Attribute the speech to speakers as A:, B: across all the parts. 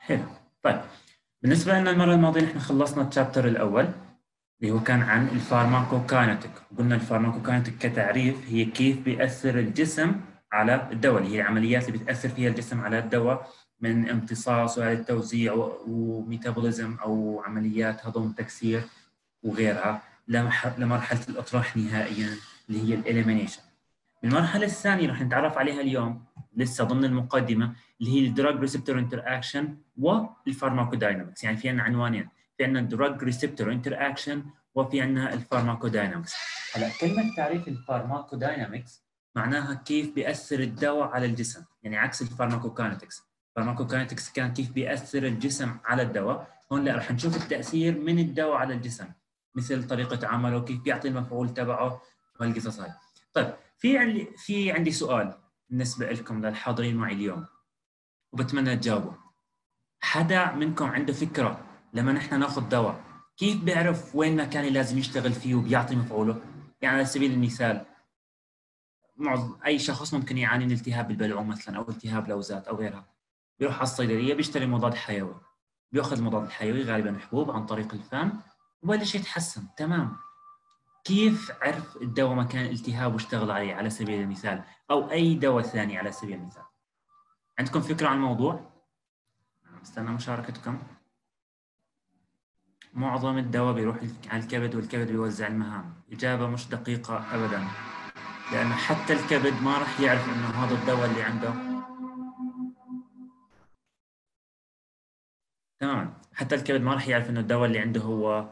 A: حلو. طيب بالنسبة لنا المرة الماضية نحن خلصنا ال chapter الأول اللي هو كان عن ال pharmacokinetic قلنا ال pharmacokinetic كتعريف هي كيف بيأثر الجسم على الدواء اللي هي العمليات اللي بتأثر فيها الجسم على الدواء من امتصاص وإعادة توزيع و metabolism أو عمليات هضم تكسير وغيرها لمرحلة الإطراح نهائيا اللي هي ال elimination. المرحلة الثانية رح نتعرف عليها اليوم لسه ضمن المقدمة اللي هي ال drug receptor interaction وال pharmacodynamics يعني في عندنا عنوانين في عندنا ال drug receptor interaction وفي عندنا ال pharmacodynamics هلا كلمة تعريف ال pharmacodynamics معناها كيف بيأثر الدواء على الجسم يعني عكس ال pharmacokinetics ال pharmacokinetics كان كيف بيأثر الجسم على الدواء. هون لا رح نشوف التأثير من الدواء على الجسم مثل طريقة عمله كيف بيعطي المفعول تبعه وهالقصص هاي. طيب في عندي في عندي سؤال بالنسبة لكم للحاضرين معي اليوم وبتمنى تجاوبوا. حدا منكم عنده فكرة لما نحن ناخذ دواء كيف بيعرف وين مكان لازم يشتغل فيه وبيعطي مفعوله؟ يعني على سبيل المثال معظم أي شخص ممكن يعاني من التهاب بالبلعوم مثلا أو التهاب لوزات أو غيرها. بيروح على الصيدلية بيشتري مضاد حيوي. بيأخذ المضاد الحيوي غالبا حبوب عن طريق الفم وبلش يتحسن. تمام. كيف عرف الدواء مكان التهاب واشتغل عليه على سبيل المثال؟ أو أي دواء ثاني على سبيل المثال. عندكم فكرة عن الموضوع؟ استنى مشاركتكم. معظم الدواء بيروح على الكبد والكبد بيوزع المهام. إجابة مش دقيقة أبدا. لأنه حتى الكبد ما راح يعرف إنه هذا الدواء اللي عنده. تمام. حتى الكبد ما راح يعرف إنه الدواء اللي عنده هو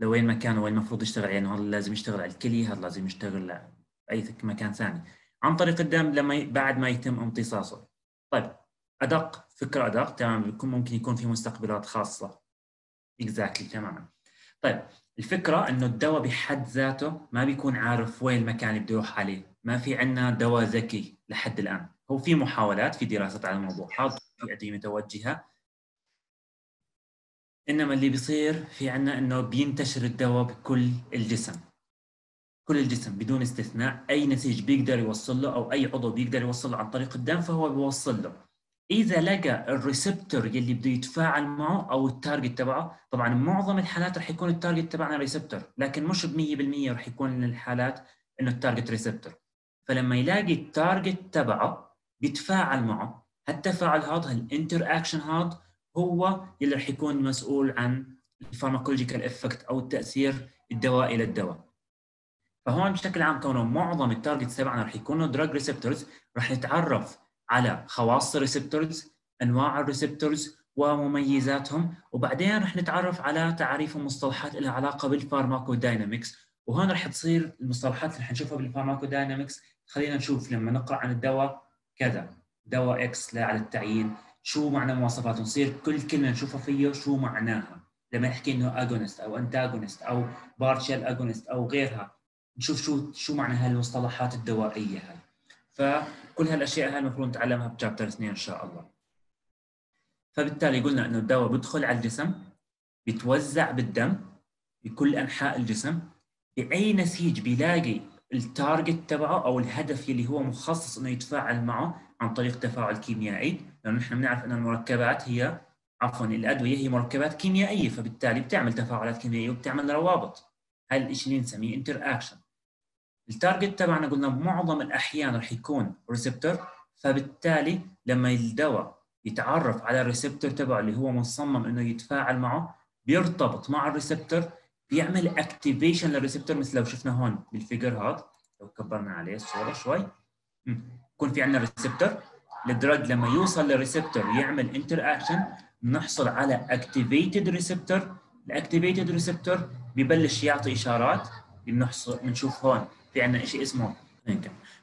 A: لوين مكانه وين المفروض يشتغل يعني هذا لازم يشتغل على الكلي هذا لازم يشتغل على أي مكان ثاني. عن طريق الدم لما بعد ما يتم امتصاصه. طيب أدق فكرة أدق تمام بيكون ممكن يكون في مستقبلات خاصة. اكزاكتلي exactly. تماما. طيب الفكرة إنه الدواء بحد ذاته ما بيكون عارف وين المكان اللي بده يروح عليه. ما في عندنا دواء ذكي لحد الآن. هو في محاولات في دراسات على الموضوع. حاضر في أدوية متوجهة. إنما اللي بيصير في عندنا إنه بينتشر الدواء بكل الجسم. كل الجسم بدون استثناء أي نسيج بيقدر يوصل له أو أي عضو بيقدر يوصل له عن طريق الدم فهو بيوصل له. إذا لقى ال receptor يلي بده يتفاعل معه أو ال target تبعه طبعا معظم الحالات رح يكون ال target تبعنا receptor لكن مش ب 100% رح يكون الحالات إنه ال target receptor فلما يلاقي ال target تبعه بيتفاعل معه. التفاعل هذا ال interaction هذا هو اللي رح يكون مسؤول عن ال pharmacological effect أو التأثير الدوائي للدواء. فهون بشكل عام كونه معظم ال targets تبعنا رح يكونوا drug receptors رح نتعرف على خواص ال receptors أنواع الريسبتورز ومميزاتهم وبعدين رح نتعرف على تعريف ومصطلحات لها علاقة بال pharmacodynamics وهون رح تصير المصطلحات اللي رح نشوفها بال pharmacodynamics خلينا نشوف لما نقرأ عن الدواء كذا دواء X لا على التعيين. شو معنى مواصفاته نصير كل كلمة نشوفها فيه شو معناها؟ لما نحكي إنه agonist أو antagonist أو partial agonist أو غيرها نشوف شو شو معنى هالمصطلحات الدوائية هاي. فكل هالأشياء هاي المفروض نتعلمها ب chapter 2 إن شاء الله. فبالتالي قلنا إنه الدواء بدخل على الجسم بيتوزع بالدم بكل أنحاء الجسم باي نسيج بيلاقي ال target تبعه أو الهدف اللي هو مخصص إنه يتفاعل معه عن طريق تفاعل كيميائي لأنه نحن بنعرف أن المركبات هي عفوا الأدوية هي مركبات كيميائية فبالتالي بتعمل تفاعلات كيميائية وبتعمل روابط. هاي الشيء اللي نسميه interaction ال target تبعنا قلنا بمعظم الأحيان رح يكون receptor فبالتالي لما الدواء يتعرف على ال receptor تبعه اللي هو مصمم إنه يتفاعل معه بيرتبط مع ال receptor بيعمل activation لل receptor مثل لو شفنا هون بال figure هذا. لو كبرنا عليه الصورة شوي. يكون في عندنا receptor ال drug لما يوصل لل receptor يعمل interaction بنحصل على activated receptor ال activated receptor ببلش يعطي إشارات. بنحصل بنشوف هون في عندنا شيء اسمه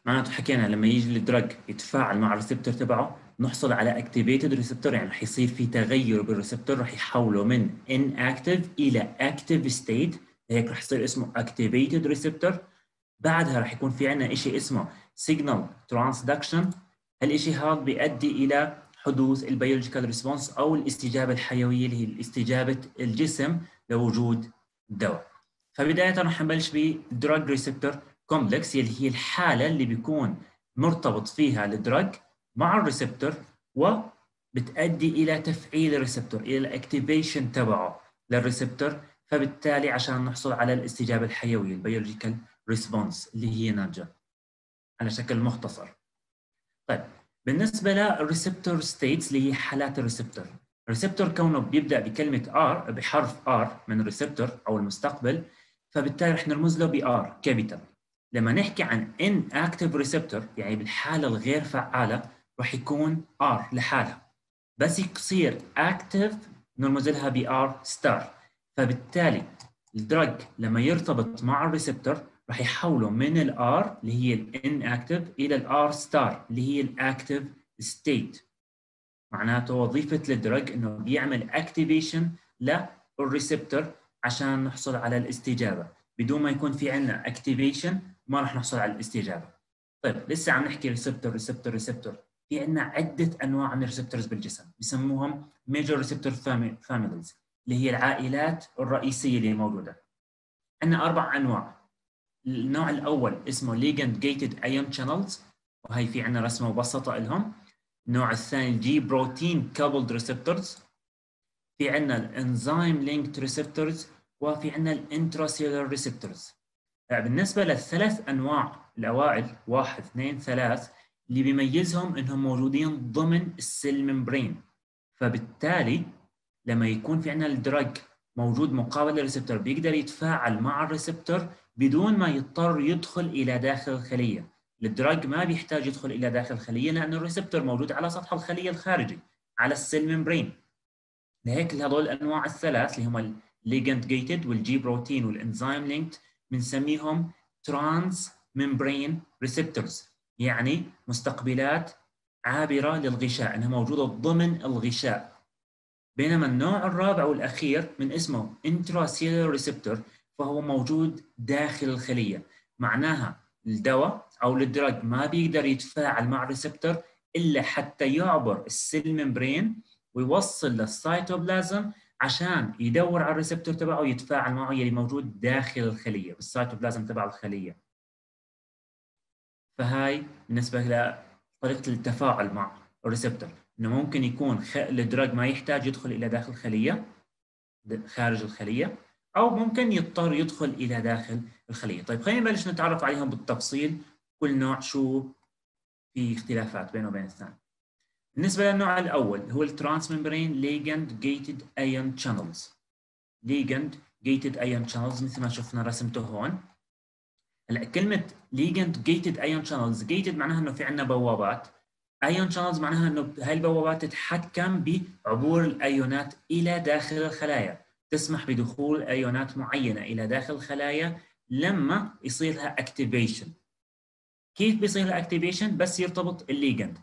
A: معناته حكينا لما يجي ال drug يتفاعل مع ال receptor تبعه نحصل على activated receptor يعني رح يصير في تغير بال receptor رح يحوله من inactive إلى active state. هيك رح يصير اسمه activated receptor. بعدها رح يكون في عندنا شيء اسمه signal transduction. هالشيء هذا بيؤدي إلى حدوث ال biological response أو الاستجابة الحيوية اللي هي استجابة الجسم لوجود الدواء فبداية رح نبلش ب drug receptor complex اللي هي الحالة اللي بيكون مرتبط فيها ال drug مع ال receptor بتؤدي إلى تفعيل ال receptor إلى ال activation تبعه لل receptor فبالتالي عشان نحصل على الاستجابة الحيوية ال biological response اللي هي ناتجه على شكل مختصر. طيب بالنسبة لل receptor states اللي هي حالات ال receptor ال receptor كونه بيبدأ بكلمة R بحرف R من ال receptor أو المستقبل فبالتالي رح نرمز له ب R capital لما نحكي عن inactive receptor يعني بالحالة الغير فعالة رح يكون R لحالها. بس يصير active نرمز لها ب R star فبالتالي ال drug لما يرتبط مع ال receptor رح يحوله من ال R اللي هي ال inactive إلى ال R star اللي هي ال active state معناته وظيفة ال drug إنه بيعمل activation لل receptor عشان نحصل على الاستجابة. بدون ما يكون في عندنا activation ما راح نحصل على الاستجابة. طيب لسه عم نحكي receptor receptor receptor في عندنا عدة أنواع من ال receptors بالجسم بسموهم major receptor families اللي هي العائلات الرئيسية اللي موجودة. عندنا أربع أنواع. النوع الأول اسمه ligand gated ion channels وهي في عندنا رسمة مبسطه لهم. النوع الثاني G protein coupled receptors في عندنا ال enzyme linked receptors وفي عندنا ال intracellular receptors بالنسبة للثلاث أنواع الأوائل واحد اثنين ثلاث اللي بيميزهم إنهم موجودين ضمن ال cell membrane. فبالتالي لما يكون في عندنا ال drug موجود مقابل لل receptor بيقدر يتفاعل مع ال receptor بدون ما يضطر يدخل إلى داخل الخلية. ال drug ما بيحتاج يدخل إلى داخل الخلية لأن ال receptor موجود على سطح الخلية الخارجي على ال cell membrane. لهيك هذول الأنواع الثلاث اللي هم ال ligand gated وال G protein وال enzyme linked بنسميهم transmembrane receptors يعني مستقبلات عابرة للغشاء إنها موجودة ضمن الغشاء. بينما النوع الرابع والأخير من اسمه intracellular receptor فهو موجود داخل الخلية. معناها الدواء أو ال drug ما بيقدر يتفاعل مع ال receptor إلا حتى يعبر ال cell membrane ويوصل للسيتوبلازم عشان يدور على ال receptor تبعه ويتفاعل معه يلي موجود داخل الخلية بالسيتوبلازم تبع الخلية. فهاي بالنسبة لطريقه التفاعل مع ال receptor إنه ممكن يكون ال drug ما يحتاج يدخل إلى داخل الخلية خارج الخلية. أو ممكن يضطر يدخل إلى داخل الخلية. طيب خلينا نبلش نتعرف عليهم بالتفصيل. كل نوع شو في اختلافات بينه وبين الثاني. بالنسبة للنوع الأول هو ال transmembrane ligand gated ion channels ligand gated ion channels مثل ما شفنا رسمته هون. هلا كلمة ligand gated ion channels gated معناها إنه في عندنا بوابات. ion channels معناها إنه هاي البوابات تتحكم بعبور الأيونات إلى داخل الخلايا. تسمح بدخول أيونات معينة إلى داخل الخلايا لما يصير لها activation كيف بيصير لها activation بس يرتبط ال ligand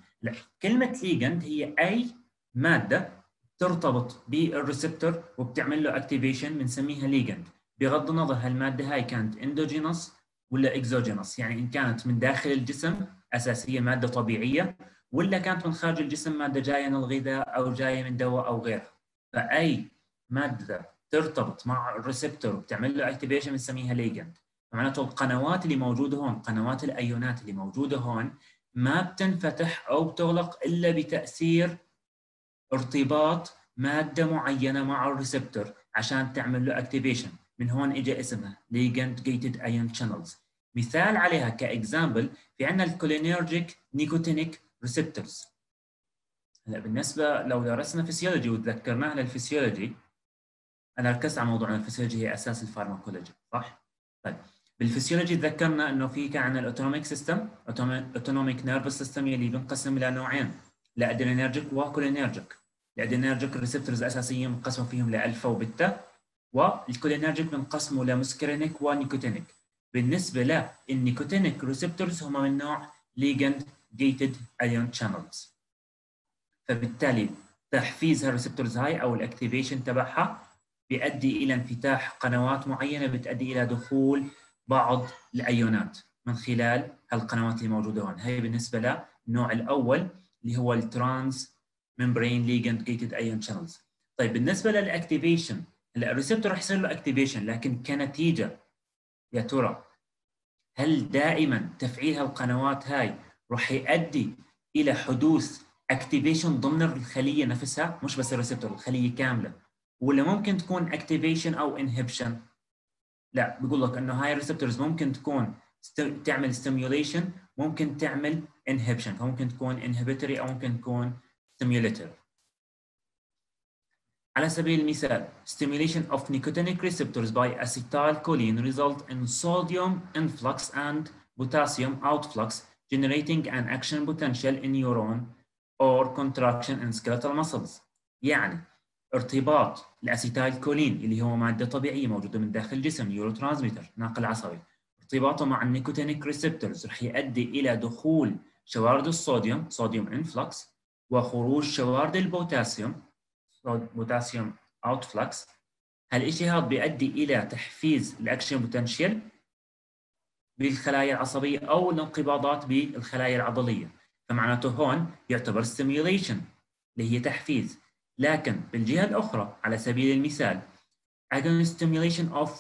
A: كلمة ligand هي أي مادة ترتبط بال receptor وبتعمل له activation بنسميها ligand بغض النظر هالماده هاي كانت endogenous ولا exogenous يعني إن كانت من داخل الجسم أساسية مادة طبيعية ولا كانت من خارج الجسم مادة جاية من الغذاء أو جاية من دواء أو غيره فأي مادة ترتبط مع ال receptor وبتعمل له activation بنسميها ligand معناته القنوات اللي موجودة هون قنوات الأيونات اللي موجودة هون ما بتنفتح أو بتغلق إلا بتأثير ارتباط مادة معينة مع ال receptor عشان تعمل له activation من هون اجى اسمها ligand gated ion channels مثال عليها ك example في عندنا ال cholinergic nicotinic receptors هلا بالنسبة لو درسنا فيسيولوجي وتذكرناها للفسيولوجي أنا ركزت على موضوع الفسيولوجي هي أساس ال pharmacology صح؟ طيب. بالفسيولوجي تذكرنا إنه في كان عندنا ال autonomic system autonomic nervous system يلي بنقسم إلى نوعين لادرينرجيك وكولينرجيك الادرينرجيك الريسبتورز أساسيين بنقسم فيهم ل alpha و beta وال cholinergic بنقسمه ل muscarinic و nicotinic. بالنسبة لل nicotinic receptors هم من نوع ligand gated ion channels فبالتالي تحفيز هال receptors هاي أو ال activation تبعها بيؤدي إلى انفتاح قنوات معينة بتؤدي إلى دخول بعض الأيونات من خلال هالقنوات اللي موجودة هون. هي بالنسبة للنوع الأول اللي هو ال transmembrane ligand gated ion channels طيب بالنسبة لل activation هلأ ال receptor رح يصير له activation لكن كنتيجة يا ترى هل دائما تفعيل هالقنوات هاي رح يؤدي إلى حدوث activation ضمن الخلية نفسها؟ مش بس ال receptor الخلية كاملة. ولا ممكن تكون activation أو inhibition لا بيقول لك انه هاي ال receptors ممكن تكون تعمل stimulation ممكن تعمل inhibition فممكن تكون inhibitory أو ممكن تكون stimulatory على سبيل المثال stimulation of nicotinic receptors by acetylcholine result in sodium influx and potassium outflux generating an action potential in neuron or contraction in skeletal muscles يعني ارتباط ال acetylcholine اللي هو مادة طبيعية موجودة من داخل الجسم neurotransmitter ناقل عصبي. ارتباطه مع ال nicotinic receptors رح يؤدي إلى دخول شوارد الصوديوم sodium influx وخروج شوارد البوتاسيوم potassium outflux هالشيء هذا بيؤدي إلى تحفيز ال action potential بالخلايا العصبية أو الانقباضات بالخلايا العضلية. فمعناته هون يعتبر stimulation اللي هي تحفيز. لكن بالجهة الأخرى على سبيل المثال agonist stimulation of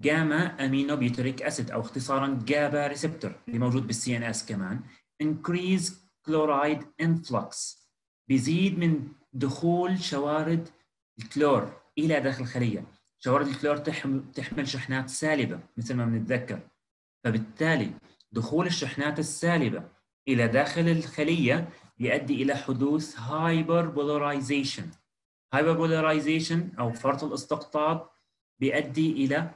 A: gamma aminobutyric acid أو اختصارا GABA receptor اللي موجود بال CNS كمان increase chloride influx بيزيد من دخول شوارد الكلور إلى داخل الخلية. شوارد الكلور تحمل شحنات سالبة مثل ما بنتذكر. فبالتالي دخول الشحنات السالبة إلى داخل الخلية يؤدي إلى حدوث hyperpolarization hyperpolarization أو فرط الاستقطاب بيؤدي إلى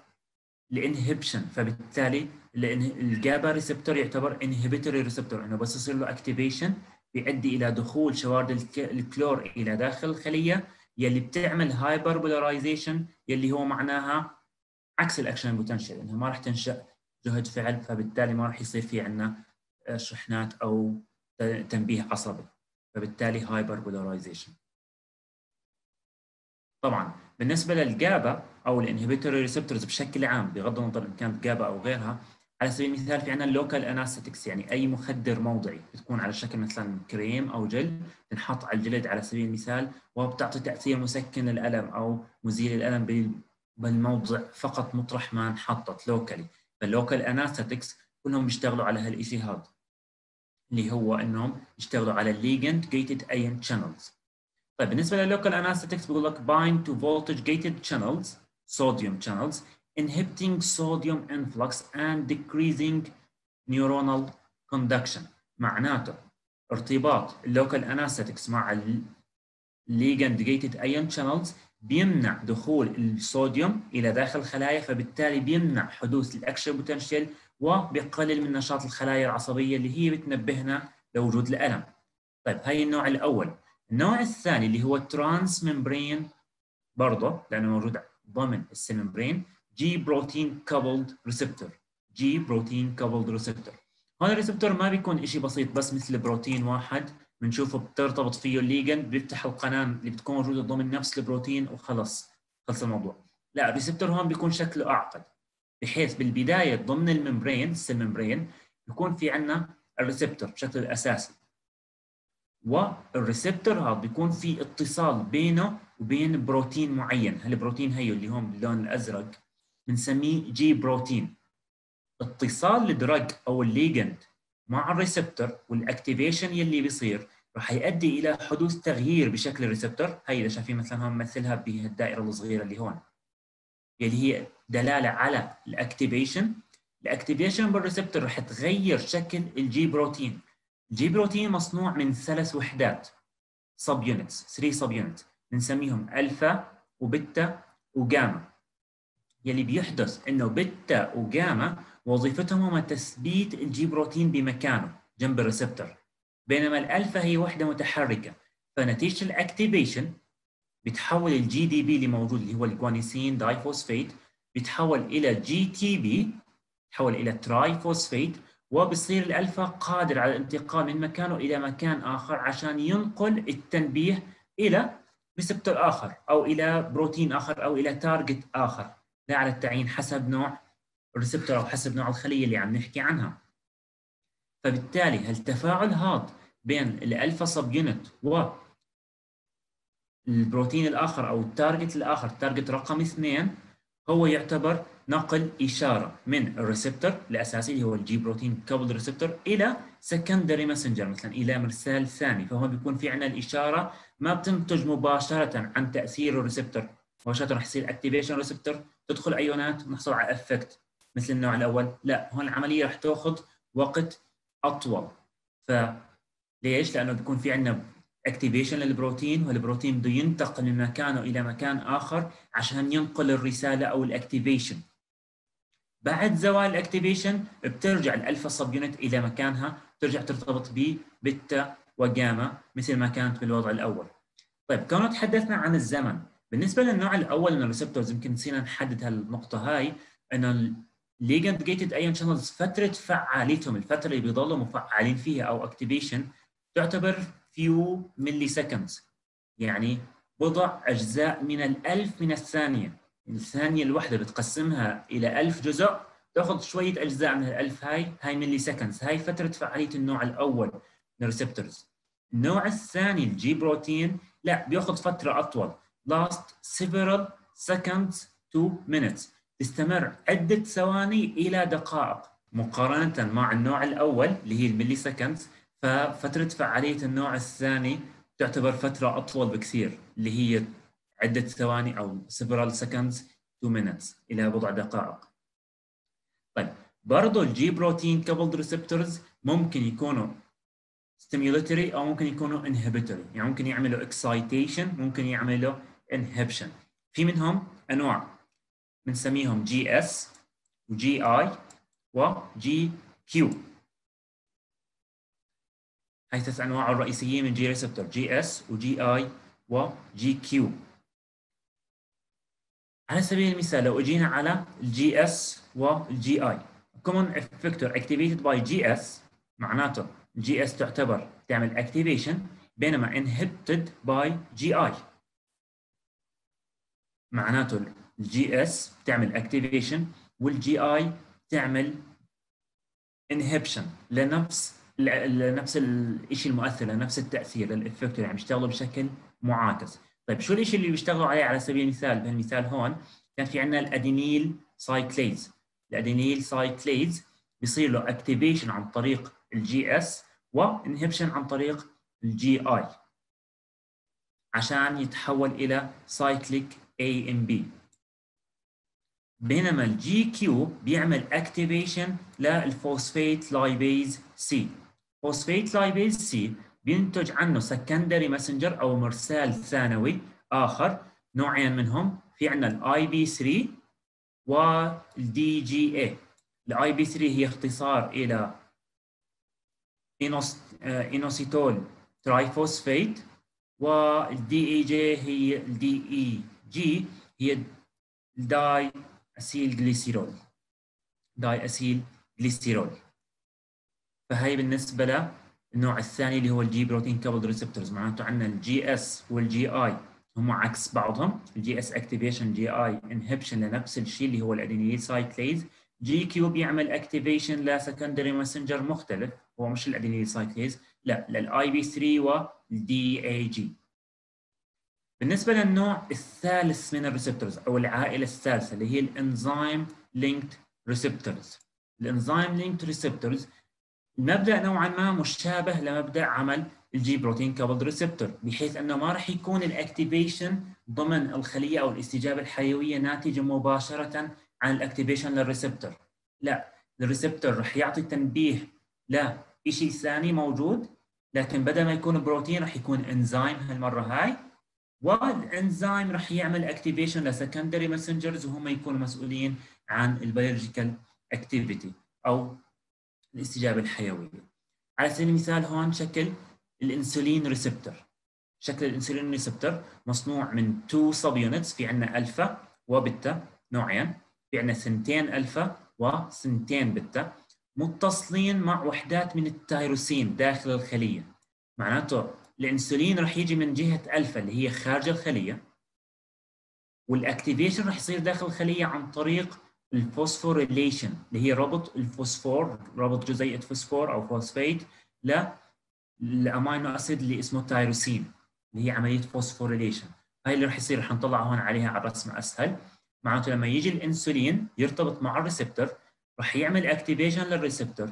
A: ال inhibition فبالتالي ال GABA receptor يعتبر inhibitory receptor إنه بس يصير له activation بيؤدي إلى دخول شوارد الكلور إلى داخل الخلية يلي بتعمل hyperpolarization يلي هو معناها عكس ال action potential انها ما راح تنشأ جهد فعل فبالتالي ما راح يصير في عندنا شحنات أو تنبيه عصبي فبالتالي hyperpolarization طبعا بالنسبة لل GABA أو ال inhibitory receptors بشكل عام بغض النظر إن كانت GABA أو غيرها على سبيل المثال في عندنا ال local anesthetics يعني أي مخدر موضعي بتكون على شكل مثلا كريم أو جل تنحط على الجلد على سبيل المثال وبتعطي تأثير مسكن الالم أو مزيل الألم بالموضع فقط مطرح ما انحطت locally فال local anesthetics كلهم بيشتغلوا على هالشيء هذا. اللي هو إنهم يشتغلوا على ال ligand gated ion channels طيب بالنسبة لل local anesthetics بقول لك bind to voltage gated channels sodium channels inhibiting sodium influx and decreasing neuronal conduction. معناته ارتباط ال local anesthetics مع ال ligand gated ion channels بيمنع دخول الصوديوم إلى داخل الخلايا فبالتالي بيمنع حدوث ال action potential وبيقلل من نشاط الخلايا العصبية اللي هي بتنبهنا لوجود الألم. طيب هاي النوع الأول. النوع الثاني اللي هو ال transmembrane برضه لأنه موجود ضمن ال cell membrane G protein coupled receptor G protein coupled receptor هذا ال receptor ما بيكون شيء بسيط بس مثل بروتين واحد بنشوفه بترتبط فيه ال ligand بيفتح القناة اللي بتكون موجودة ضمن نفس البروتين وخلص خلص الموضوع لا ال receptor هون بيكون شكله أعقد بحيث بالبداية ضمن ال membrane ال cell membrane بيكون في عندنا ال receptor بشكله الاساسي وال receptor هذا بيكون في اتصال بينه وبين بروتين معين. هالبروتين هيو اللي هون باللون الأزرق بنسميه G protein. اتصال الدرج أو الليجند مع الريسبتور والاكتيفيشن يلي بيصير راح يؤدي إلى حدوث تغيير بشكل ال receptor. هي إذا شايفين مثلا هون مثلها بهالدائرة الصغيرة اللي هون. يلي هي دلالة على ال activation. ال activation بال receptor راح تغير شكل ال G protein. ال G protein مصنوع من ثلاث وحدات. subunits 3 subunit بنسميهم ألفا وبيتا وجاما. يلي بيحدث إنه بيتا وجاما وظيفتهم هم تثبيت ال G protein بمكانه جنب ال receptor بينما الألفا هي وحدة متحركة. فنتيجة ال activation بتحول ال GDP اللي موجود اللي هو ال guanosine diphosphate بيتحول إلى GTP تحول إلى triphosphate وبصير الألفا قادر على الانتقال من مكانه إلى مكان آخر عشان ينقل التنبيه إلى receptor آخر أو إلى بروتين آخر أو إلى target آخر لا على التعيين حسب نوع ال receptor أو حسب نوع الخلية اللي عم نحكي عنها. فبالتالي هالتفاعل هذا بين الألفا subunit و البروتين الآخر أو ال target الآخر ال target رقم اثنين هو يعتبر نقل إشارة من ال receptor الاساسي اللي هو ال G protein coupled receptor إلى secondary messenger مثلا إلى مرسال ثاني. فهو بيكون في عندنا الإشارة ما بتنتج مباشرة عن تأثير ال receptor مباشرة رح يصير activation receptor تدخل ايونات ونحصل على effect مثل النوع الأول. لا هون العملية رح تأخذ وقت أطول. ف ليش؟ لأنه بيكون في عندنا activation للبروتين والبروتين بده ينتقل من مكانه إلى مكان آخر عشان ينقل الرسالة أو ال activation بعد زوال ال activation بترجع الالفا subunit إلى مكانها بترجع ترتبط ببيتا وجاما مثل ما كانت بالوضع الأول. طيب كنا تحدثنا عن الزمن بالنسبة للنوع الأول من ال receptors يمكن نسينا نحدد هالنقطة هاي إنه ال ligand gated ion channels فترة فعاليتهم الفترة اللي بيضلوا مفعلين فيها أو activation تعتبر milliseconds يعني بضع أجزاء من الألف من الثانية. الثانية الواحده بتقسمها إلى ألف جزء. تاخذ شوية أجزاء من الألف. هاي هاي milliseconds هاي فترة فعالية النوع الأول من ال receptors النوع الثاني ال G protein لا بياخذ فترة أطول. Last several seconds to minutes. تستمر عدة ثواني إلى دقائق. مقارنة مع النوع الأول اللي هي ال milliseconds ففتره فعاليه النوع الثاني تعتبر فترة أطول بكثير اللي هي عدة ثواني أو several seconds to minutes إلى بضع دقائق. طيب برضه ال G protein coupled receptors ممكن يكونوا stimulatory أو ممكن يكونوا inhibitory. يعني ممكن يعملوا excitation ممكن يعملوا inhibition. في منهم أنواع بنسميهم GS و GI و GQ هاي ثلاث انواع الرئيسيين من G receptor GS و GI و GQ. على سبيل المثال لو أجينا على الجي إس والجي آي common effector activated by GS معناته GS تعتبر تعمل activation بينما inhibited by GI معناته ال GS بتعمل activation وال GI تعمل inhibition لنفس لنفس الشيء المؤثر لنفس التأثير لل effector يعني بيشتغلوا بشكل معاكس. طيب شو الشيء اللي بيشتغلوا عليه على سبيل المثال؟ بهالمثال هون كان في عندنا ال adenyl cyclase ال adenyl cyclase بيصير له activation عن طريق ال GS و inhibition عن طريق ال GI عشان يتحول إلى cyclic AMP بينما ال GQ بيعمل activation لل phospholipase C phospholipase C بينتج عنه secondary messenger أو مرسال ثانوي آخر نوعين منهم. في عندنا ال IP 3 وال DGA ال IP 3 هي اختصار إلى inositol triphosphate وال DAG هي ال DAG هي ال diacylglycerol. diacylglycerol. فهي بالنسبة للنوع الثاني اللي هو ال G protein coupled receptors معناته عندنا الجي اس والجي اي هم عكس بعضهم. ال Gs activation Gi inhibition لنفس الشيء اللي هو ال adenylyl cyclase Gq بيعمل activation ل secondary messenger مختلف. هو مش ال adenylyl cyclase لا لل IP 3 وال DAG بالنسبة للنوع الثالث من ال receptors أو العائلة الثالثة اللي هي ال enzyme linked receptors ال enzyme linked receptors المبدا نوعا ما مشابه لمبدأ عمل ال G protein coupled receptor بحيث أنه ما راح يكون ال activation ضمن الخلية أو الاستجابة الحيوية ناتجة مباشرة عن ال activation لل receptor لا ال receptor راح يعطي تنبيه لشيء ثاني موجود لكن بدل ما يكون بروتين راح يكون انزيم هالمرة هاي. والانزيم راح يعمل activation ل secondary messengers وهم يكونوا مسؤولين عن ال biological activity أو الاستجابه الحيوية. على سبيل المثال هون شكل الإنسولين receptor. شكل الإنسولين receptor مصنوع من two subunits في عندنا ألفا وبيتا نوعين، في عندنا تنتين ألفا وتنتين بيتا متصلين مع وحدات من التيروسين داخل الخلية. معناته الإنسولين راح يجي من جهة ألفا اللي هي خارج الخلية وال activation راح يصير داخل الخلية عن طريق ال phosphorylation اللي هي ربط الفوسفور ربط جزيئة فوسفور أو phosphate لل amino acid اللي اسمه تايروسين اللي هي عملية phosphorylation. هاي اللي راح يصير راح نطلع هون عليها على الرسمه اسهل معناته لما يجي الإنسولين يرتبط مع ال receptor رح يعمل activation لل receptor.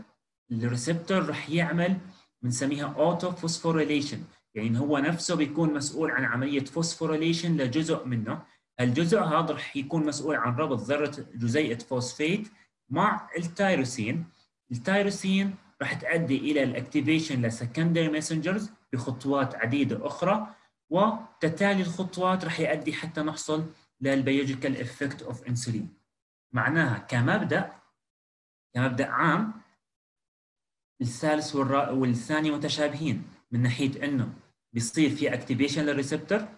A: ال receptor رح يعمل بنسميها auto phosphorylation يعني هو نفسه بيكون مسؤول عن عملية phosphorylation لجزء منه. الجزء هذا رح يكون مسؤول عن ربط ذرة جزيئة فوسفيت مع التيروسين التيروسين رح تؤدي إلى ال activation ل secondary messengers بخطوات عديدة أخرى وتتالي الخطوات رح يؤدي حتى نحصل لل biological effect of insulin. معناها كمبدأ كمبدأ عام الثالث والثاني متشابهين من ناحية إنه بيصير في activation لل receptor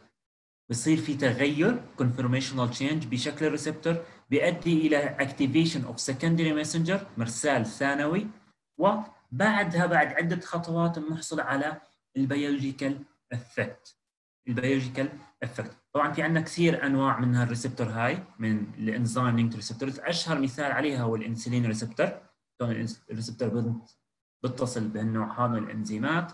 A: بصير في تغير conformational change بشكل ال receptor بيؤدي إلى activation of secondary messenger مرسال ثانوي وبعدها بعد عدة خطوات بنحصل على ال biological effect ال biological effect طبعا في عندنا كثير أنواع من هال receptor هاي من ال enzyme linked receptors أشهر مثال عليها هو الإنسولين receptor ال receptor بيتصل بهالنوع هذا من الإنزيمات.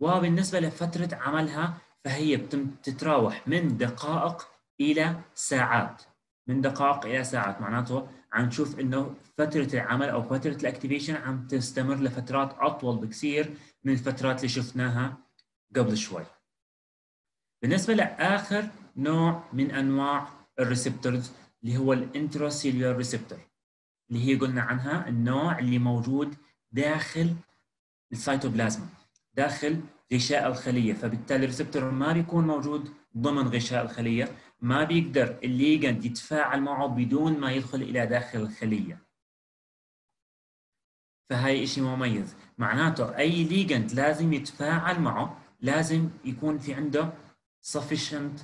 A: وبالنسبة لفترة عملها فهي بتتراوح من دقائق إلى ساعات. من دقائق إلى ساعات معناته عم نشوف إنه فترة العمل أو فترة ال activation عم تستمر لفترات أطول بكثير من الفترات اللي شفناها قبل شوي. بالنسبة لآخر نوع من أنواع ال receptors اللي هو ال intracellular receptor اللي هي قلنا عنها النوع اللي موجود داخل السيتوبلازما داخل غشاء الخلية. فبالتالي ال receptor ما بيكون موجود ضمن غشاء الخلية. ما بيقدر ال ligand يتفاعل معه بدون ما يدخل إلى داخل الخلية. فهي شيء مميز. معناته أي ligand لازم يتفاعل معه لازم يكون في عنده sufficient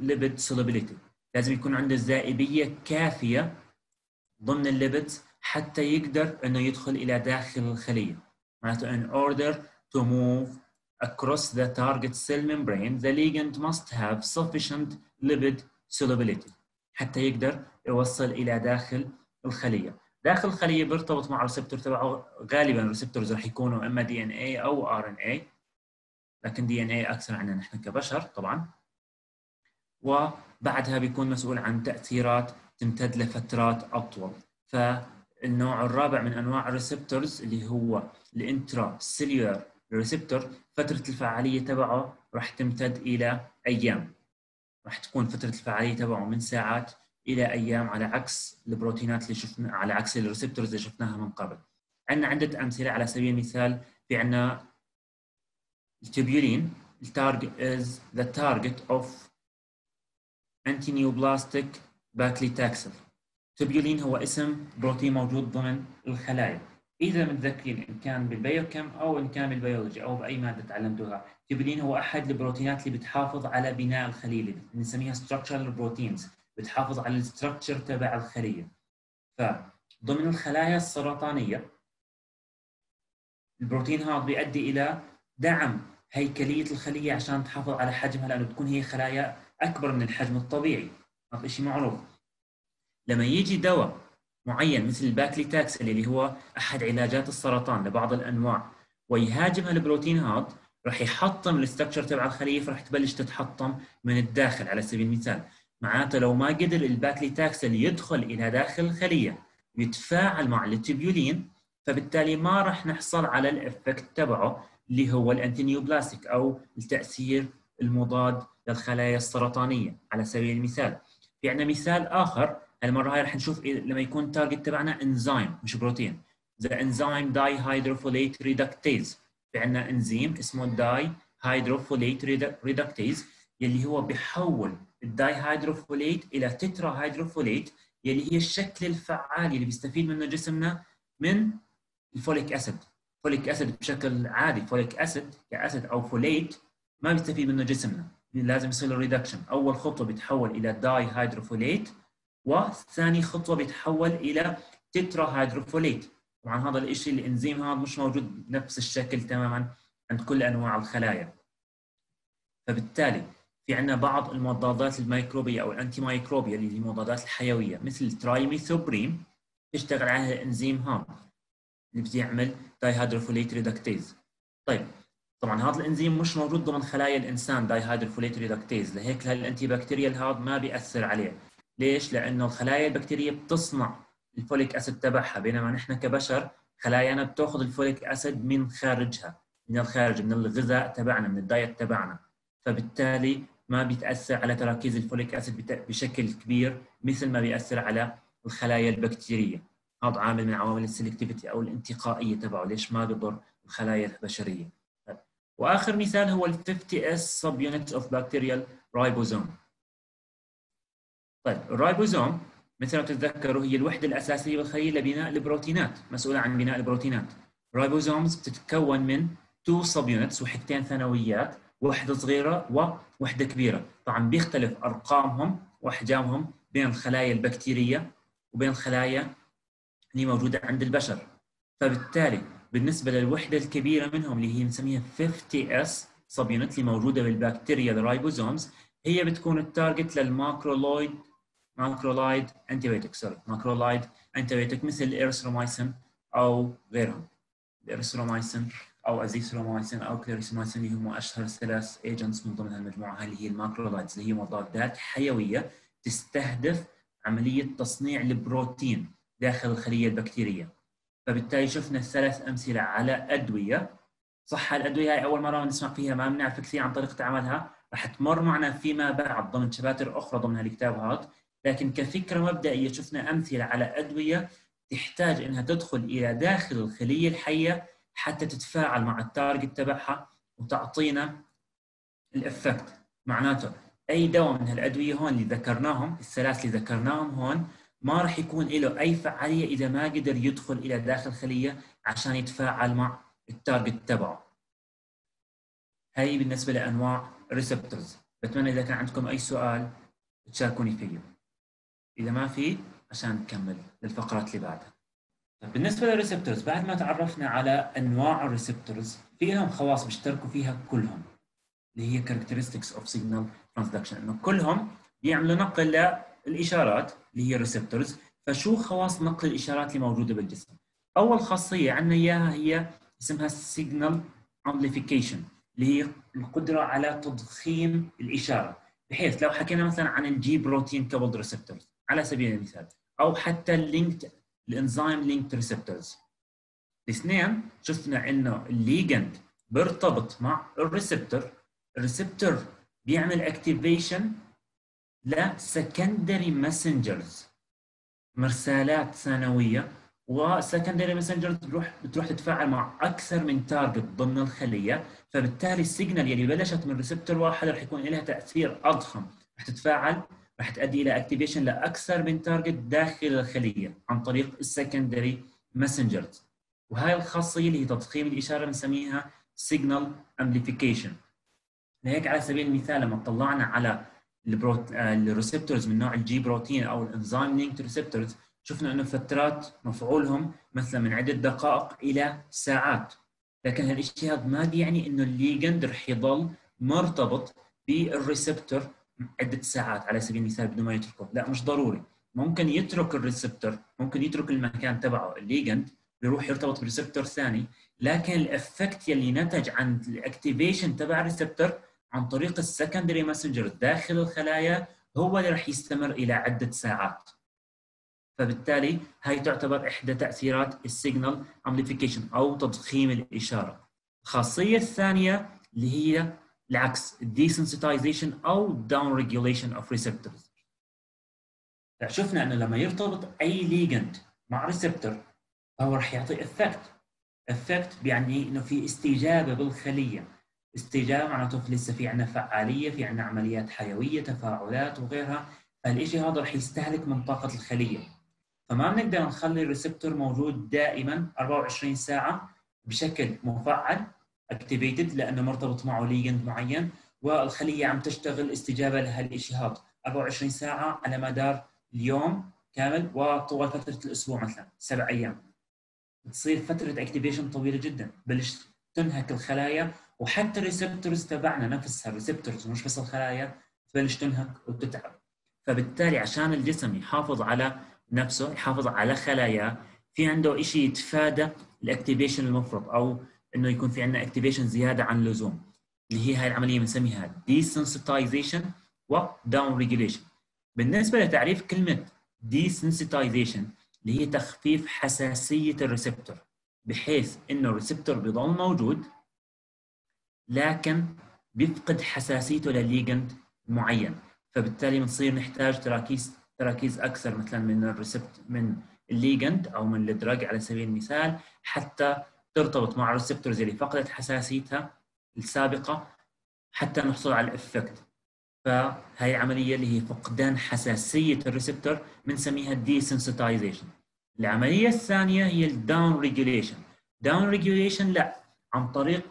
A: lipid solubility. لازم يكون عنده ذائبية كافية ضمن ال lipids حتى يقدر إنه يدخل إلى داخل الخلية. معناته in order to move across the target cell membrane, the ligand must have sufficient lipid solubility حتى يقدر يوصل إلى داخل الخلية. داخل الخلية بيرتبط مع ال receptor تبعه غالبا ال receptors رح يكونوا إما دي ان اي أو ار ان اي لكن DNA أكثر عنا نحن كبشر طبعا. وبعدها بيكون مسؤول عن تأثيرات تمتد لفترات أطول. فالنوع الرابع من أنواع ال receptors اللي هو ال intracellular ال receptor فترة الفعالية تبعه راح تمتد إلى أيام. راح تكون فترة الفعالية تبعه من ساعات إلى أيام على عكس البروتينات اللي شفنا على عكس ال receptors اللي شفناها من قبل. عندنا عدة أمثلة على سبيل المثال في عندنا ال tubulin ال target is the target of antineoplastic paclitaxel. tubulin هو اسم بروتين موجود ضمن الخلايا. إذا متذكرين إن كان بال biochem أو إن كان بالبيولوجي أو بأي مادة تعلمتوها tubulin هو أحد البروتينات اللي بتحافظ على بناء الخليه بنسميها structural proteins بتحافظ على ال structure تبع الخليه فضمن الخلايا السرطانية البروتين هذا بيؤدي إلى دعم هيكلية الخلية عشان تحافظ على حجمها لأنه بتكون هي خلايا أكبر من الحجم الطبيعي. هذا شيء معروف. لما يجي دواء معين مثل الباكليتاكسل اللي هو أحد علاجات السرطان لبعض الأنواع. ويهاجم البروتين هذا راح يحطم الاستكشر تبع الخليه فراح تبلش تتحطم من الداخل على سبيل المثال. معناته لو ما قدر الباكليتاكسل يدخل إلى داخل الخلية ويتفاعل مع ال tubulin فبالتالي ما راح نحصل على ال effect تبعه اللي هو ال antineoplastic أو التأثير المضاد للخلايا السرطانية على سبيل المثال. في عندنا مثال آخر المرة هاي رح نشوف لما يكون ال target تبعنا انزيم مش بروتين the enzyme dihydrofolate reductase في عندنا انزيم اسمه di hydrofolate reductase يلي هو بيحول ال dihydrofolate إلى tetrahydrofolate يلي هي الشكل الفعال اللي بيستفيد منه جسمنا من ال folic acid folic acid بشكل عادي folic acid ك acid أو folate ما بيستفيد منه جسمنا. لازم يصير له reduction أول خطوة بيتحول إلى dihydrofolate وثاني خطوة بيتحول إلى tetrahydrofolate طبعا هذا الشيء الإنزيم هذا مش موجود بنفس الشكل تماما عند كل أنواع الخلايا. فبالتالي في عندنا بعض المضادات الميكروبية أو ال antimicrobial اللي هي المضادات الحيوية مثل ال trimethoprim يشتغل عليها الانزيم هذا اللي بيعمل dihydrofolate reductase طيب طبعا هذا الإنزيم مش موجود ضمن خلايا الإنسان dihydrofolate reductase لهيك ال antibacterial هذا ما بيأثر عليه. ليش؟ لأنه الخلايا البكتيرية بتصنع ال folic acid تبعها بينما نحن كبشر خلايانا بتأخذ ال folic acid من خارجها من الخارج من الغذاء تبعنا من ال diet تبعنا. فبالتالي ما بيتأثر على تراكيز ال folic acid بشكل كبير مثل ما بيأثر على الخلايا البكتيرية. هذا عامل من عوامل ال selectivity أو الانتقائية تبعه ليش ما بيضر الخلايا البشرية. وآخر مثال هو ال 50 s subunits of bacterial ribosome. طيب الرايبوزوم مثل ما تتذكروا هي الوحدة الأساسية بالخليه لبناء البروتينات مسؤولة عن بناء البروتينات. ال ribosomes بتتكون من two subunits وحدتين ثانويات وحدة صغيرة ووحدة كبيرة. طبعا بيختلف أرقامهم وأحجامهم بين الخلايا البكتيرية وبين الخلايا اللي موجودة عند البشر. فبالتالي بالنسبة للوحدة الكبيرة منهم اللي هي بنسميها 50 s subunit اللي موجودة بال bacterial ribosomes هي بتكون ال target لل macrolide macrolide antibiotic sorry macrolide antibiotic مثل الارثرومايسين أو غيرهم. الارثرومايسين أو ازيثرومايسين أو clarithromycin اللي هم أشهر ثلاث agents من ضمن هالمجموعه اللي هي ال macrolides اللي هي مضادات حيوية تستهدف عملية تصنيع البروتين داخل الخلية البكتيرية. فبالتالي شفنا ثلاث أمثلة على أدوية. صح الأدوية هاي أول مرة نسمع فيها ما بنعرف كثير عن طريقه عملها رح تمر معنا فيما بعد ضمن chapters أخرى ضمن هالكتاب هذا لكن كفكرة مبدئية شفنا أمثلة على أدوية تحتاج إنها تدخل إلى داخل الخلية الحية حتى تتفاعل مع ال target تبعها وتعطينا ال effect. معناته أي دواء من هالأدوية هون اللي ذكرناهم الثلاث اللي ذكرناهم هون ما راح يكون له أي فعالية إذا ما قدر يدخل إلى داخل الخلية عشان يتفاعل مع ال target تبعه. هي بالنسبة لأنواع ال receptors بتمنى إذا كان عندكم أي سؤال تشاركوني فيه. إذا ما في عشان نكمل للفقرات اللي بعدها. بالنسبة لل receptors بعد ما تعرفنا على أنواع ال receptors فيهم خواص بيشتركوا فيها كلهم اللي هي characteristics of signal transduction إنه كلهم بيعملوا نقل للإشارات اللي هي ال receptors فشو خواص نقل الإشارات اللي موجودة بالجسم؟ أول خاصية عندنا إياها هي اسمها signal amplification اللي هي القدرة على تضخيم الإشارة بحيث لو حكينا مثلا عن ال G protein coupled receptors على سبيل المثال أو حتى ال linked ال enzyme linked receptors الاثنين شفنا إنه ال ligand بيرتبط مع ال receptor ال receptor بيعمل activation ل secondary messengers مرسالات ثانوية و secondary messengers بتروح بتروح تتفاعل مع أكثر من target ضمن الخلية. فبالتالي ال signal يلي بلشت من receptor واحد رح يكون لها تأثير أضخم. رح تتفاعل رح تؤدي إلى activation لأكثر من target داخل الخلية عن طريق ال secondary messengers وهي الخاصية اللي هي تضخيم الإشارة بنسميها signal amplification لهيك على سبيل المثال لما طلعنا على ال receptors من نوع ال G protein أو ال enzyme linked receptors شفنا إنه فترات مفعولهم مثلا من عده دقائق إلى ساعات. لكن هالشيء هذا ما بيعني إنه ال ligand رح يضل مرتبط بال receptor عدة ساعات على سبيل المثال بدون ما يتركه. لا مش ضروري. ممكن يترك ال receptor ممكن يترك المكان تبعه ال ligand بيروح يرتبط ب receptor ثاني لكن ال effect يلي نتج عن ال activation تبع ال receptor عن طريق ال secondary messenger داخل الخلايا هو اللي رح يستمر إلى عدة ساعات. فبالتالي هاي تعتبر إحدى تأثيرات ال signal amplification أو تضخيم الإشارة. الخاصية الثانية اللي هي العكس ال desensitization أو down regulation of receptors شفنا إنه لما يرتبط أي ligand مع receptor فهو رح يعطي effect effect بيعني إنه في استجابة بالخلية. استجابة معناته لسه في عندنا فعالية في عندنا عمليات حيوية تفاعلات وغيرها. فالشيء هذا رح يستهلك من طاقه الخلية. فما بنقدر نخلي ال receptor موجود دائما 24 ساعة بشكل مفعل. activated لأنه مرتبط معه ligand معين والخلية عم تشتغل استجابة لهالشيء هذا 24 ساعة على مدار اليوم كامل وطوال فترة الأسبوع مثلا سبع أيام. بتصير فترة activation طويلة جدا. بلش تنهك الخلايا وحتى ال receptors تبعنا نفسها ال receptors مش بس الخلايا تبلش تنهك وتتعب. فبالتالي عشان الجسم يحافظ على نفسه يحافظ على خلاياه في عنده شيء يتفادى ال activation المفرط أو إنه يكون في عندنا activation زيادة عن اللزوم. اللي هي هاي العملية بنسميها desensitization و down regulation بالنسبة لتعريف كلمة desensitization اللي هي تخفيف حساسية ال receptor بحيث إنه ال receptor بيضل موجود لكن بيفقد حساسيته للل ligand معين. فبالتالي بنصير نحتاج تراكيز تراكيز أكثر مثلا من ال recept من ال ligand أو من ال drug على سبيل المثال حتى ترتبط مع ال receptors اللي فقدت حساسيتها السابقة حتى نحصل على ال effect فهي العملية اللي هي فقدان حساسية ال receptor بنسميها desensitization. العملية الثانية هي ال down regulation down regulation لا عن طريق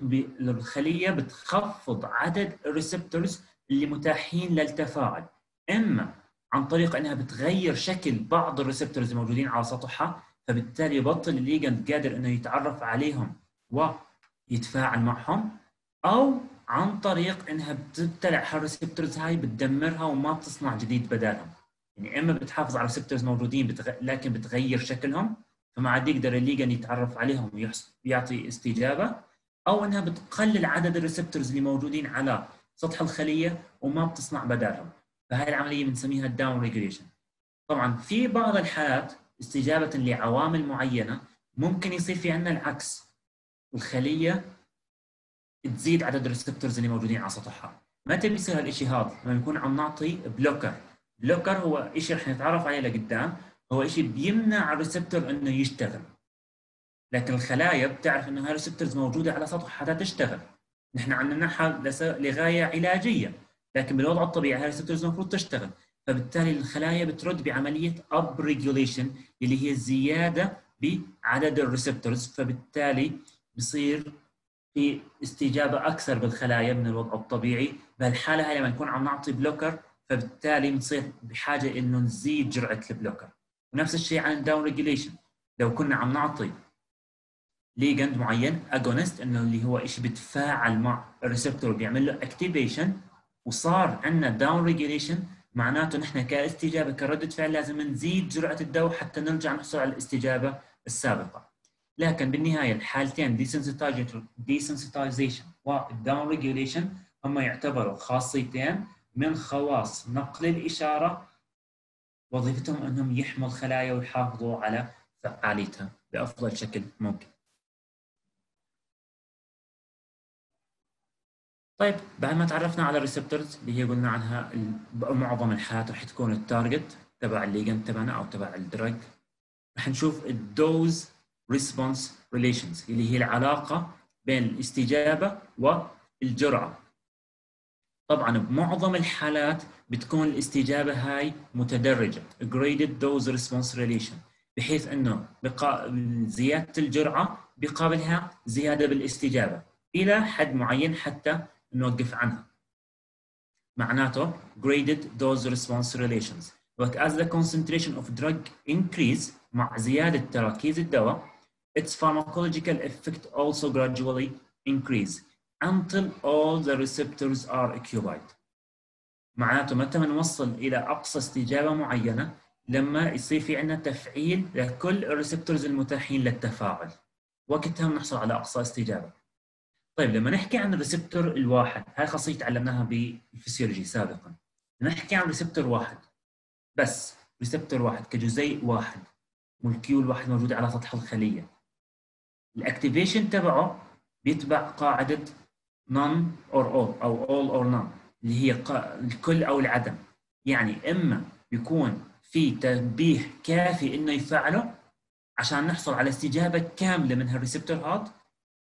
A: الخلية بتخفض عدد ال receptors اللي متاحين للتفاعل. إما عن طريق إنها بتغير شكل بعض ال receptors الموجودين على سطحها فبالتالي يبطل ال ligand قادر إنه يتعرف عليهم ويتفاعل معهم أو عن طريق إنها بتبتلع هال receptors هاي بتدمرها وما بتصنع جديد بدالهم. يعني إما بتحافظ على receptors موجودين بتغ... لكن بتغير شكلهم فما عاد يقدر ال ligand يتعرف عليهم ويعطي استجابة أو إنها بتقلل عدد ال receptors اللي موجودين على سطح الخلية وما بتصنع بدالهم. فهي العملية بنسميها ال down regulation طبعا في بعض الحالات استجابة لعوامل معينة ممكن يصير في عندنا العكس. الخلية تزيد عدد ال receptors اللي موجودين على سطحها. متى بيصير هالشيء هذا؟ لما نكون عم نعطي blocker blocker هو شيء رح نتعرف عليه لقدام. هو شيء بيمنع ال receptor إنه يشتغل. لكن الخلايا بتعرف إنه هاي ال receptors موجودة على سطح حتى تشتغل. نحن عندنا لغاية علاجية. لكن بالوضع الطبيعي هاي ال receptors المفروض تشتغل. فبالتالي الخلايا بترد بعملية up regulation اللي هي زيادة بعدد ال receptors فبالتالي بصير في استجابة أكثر بالخلايا من الوضع الطبيعي. بهالحالة هاي لما نكون عم نعطي blocker فبالتالي بنصير بحاجة إنه نزيد جرعة ال blocker ونفس الشيء عن ال down regulation لو كنا عم نعطي ligand معين agonist إنه اللي هو شيء بيتفاعل مع ال receptor بيعمل له activation وصار عندنا down regulation معناته نحن كاستجابة كردة فعل لازم نزيد جرعة الدواء حتى نرجع نحصل على الاستجابة السابقة لكن بالنهاية الحالتين desensitization وال down regulation هم يعتبروا خاصيتين من خواص نقل الإشارة وظيفتهم أنهم يحموا الخلايا ويحافظوا على فعاليتها بأفضل شكل ممكن. طيب بعد ما تعرفنا على ال receptors اللي هي قلنا عنها معظم الحالات رح تكون ال target تبع ال ligand تبعنا أو تبع ال drug رح نشوف ال dose response relations اللي هي العلاقة بين الاستجابة والجرعة. طبعا بمعظم الحالات بتكون الاستجابة هاي متدرجة graded dose response relation بحيث إنه بقا... زيادة الجرعة بقابلها زيادة بالاستجابة إلى حد معين حتى نوقف عنها معناته graded dose response relations but as the concentration of drug increase مع زيادة تراكيز الدواء its pharmacological effect also gradually increase until all the receptors are occupied معناته متى بنوصل إلى اقصى استجابه معينه لما يصير في عندنا تفعيل لكل ال receptors المتاحين للتفاعل وقتها بنحصل على اقصى استجابه طيب لما نحكي عن ال receptor الواحد هاي خاصية تعلمناها بالفسيولوجي سابقا. نحكي عن receptor واحد. بس receptor واحد كجزيء واحد molecule واحد موجود على سطح الخلية. ال activation تبعه بيتبع قاعدة none or all أو all or none اللي هي الكل أو العدم. يعني إما بيكون في تنبيه كافي إنه يفعله عشان نحصل على استجابة كاملة من هال receptor هاد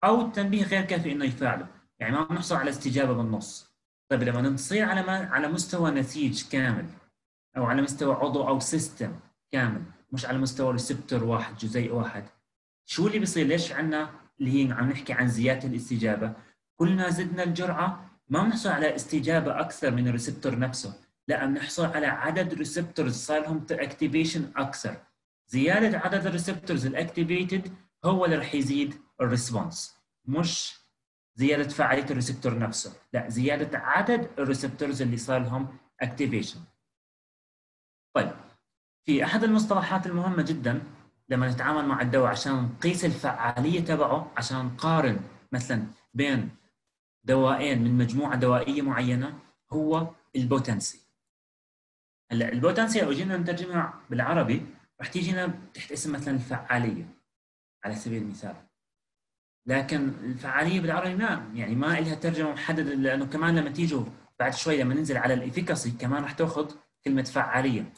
A: أو التنبيه غير كافي إنه يفعله يعني ما بنحصل على استجابة بالنص. طيب لما نصير على ما على مستوى نسيج كامل أو على مستوى عضو أو system كامل مش على مستوى receptor واحد جزيء واحد. شو اللي بيصير؟ ليش عندنا اللي هي عم نحكي عن زيادة الاستجابة؟ كل ما زدنا الجرعة ما بنحصل على استجابة أكثر من ال receptor نفسه لا بنحصل على عدد receptors صار لهم activation أكثر. زيادة عدد ال receptors ال activated هو اللي رح يزيد ال response مش زيادة فعالية ال receptor نفسه لا زيادة عدد ال receptors اللي صار لهم activation طيب في أحد المصطلحات المهمة جدا لما نتعامل مع الدواء عشان نقيس الفعالية تبعه عشان نقارن مثلا بين دوائين من مجموعة دوائية معينة هو ال potency. هلأ ال potency لو جينا نترجمها بالعربي رح تيجينا تحت اسم مثلا الفعالية على سبيل المثال. لكن الفعالية بالعربي ما يعني ما لها ترجمة محددة لأنه كمان لما تيجوا بعد شوي لما ننزل على ال efficacy كمان رح تأخذ كلمة فعالية.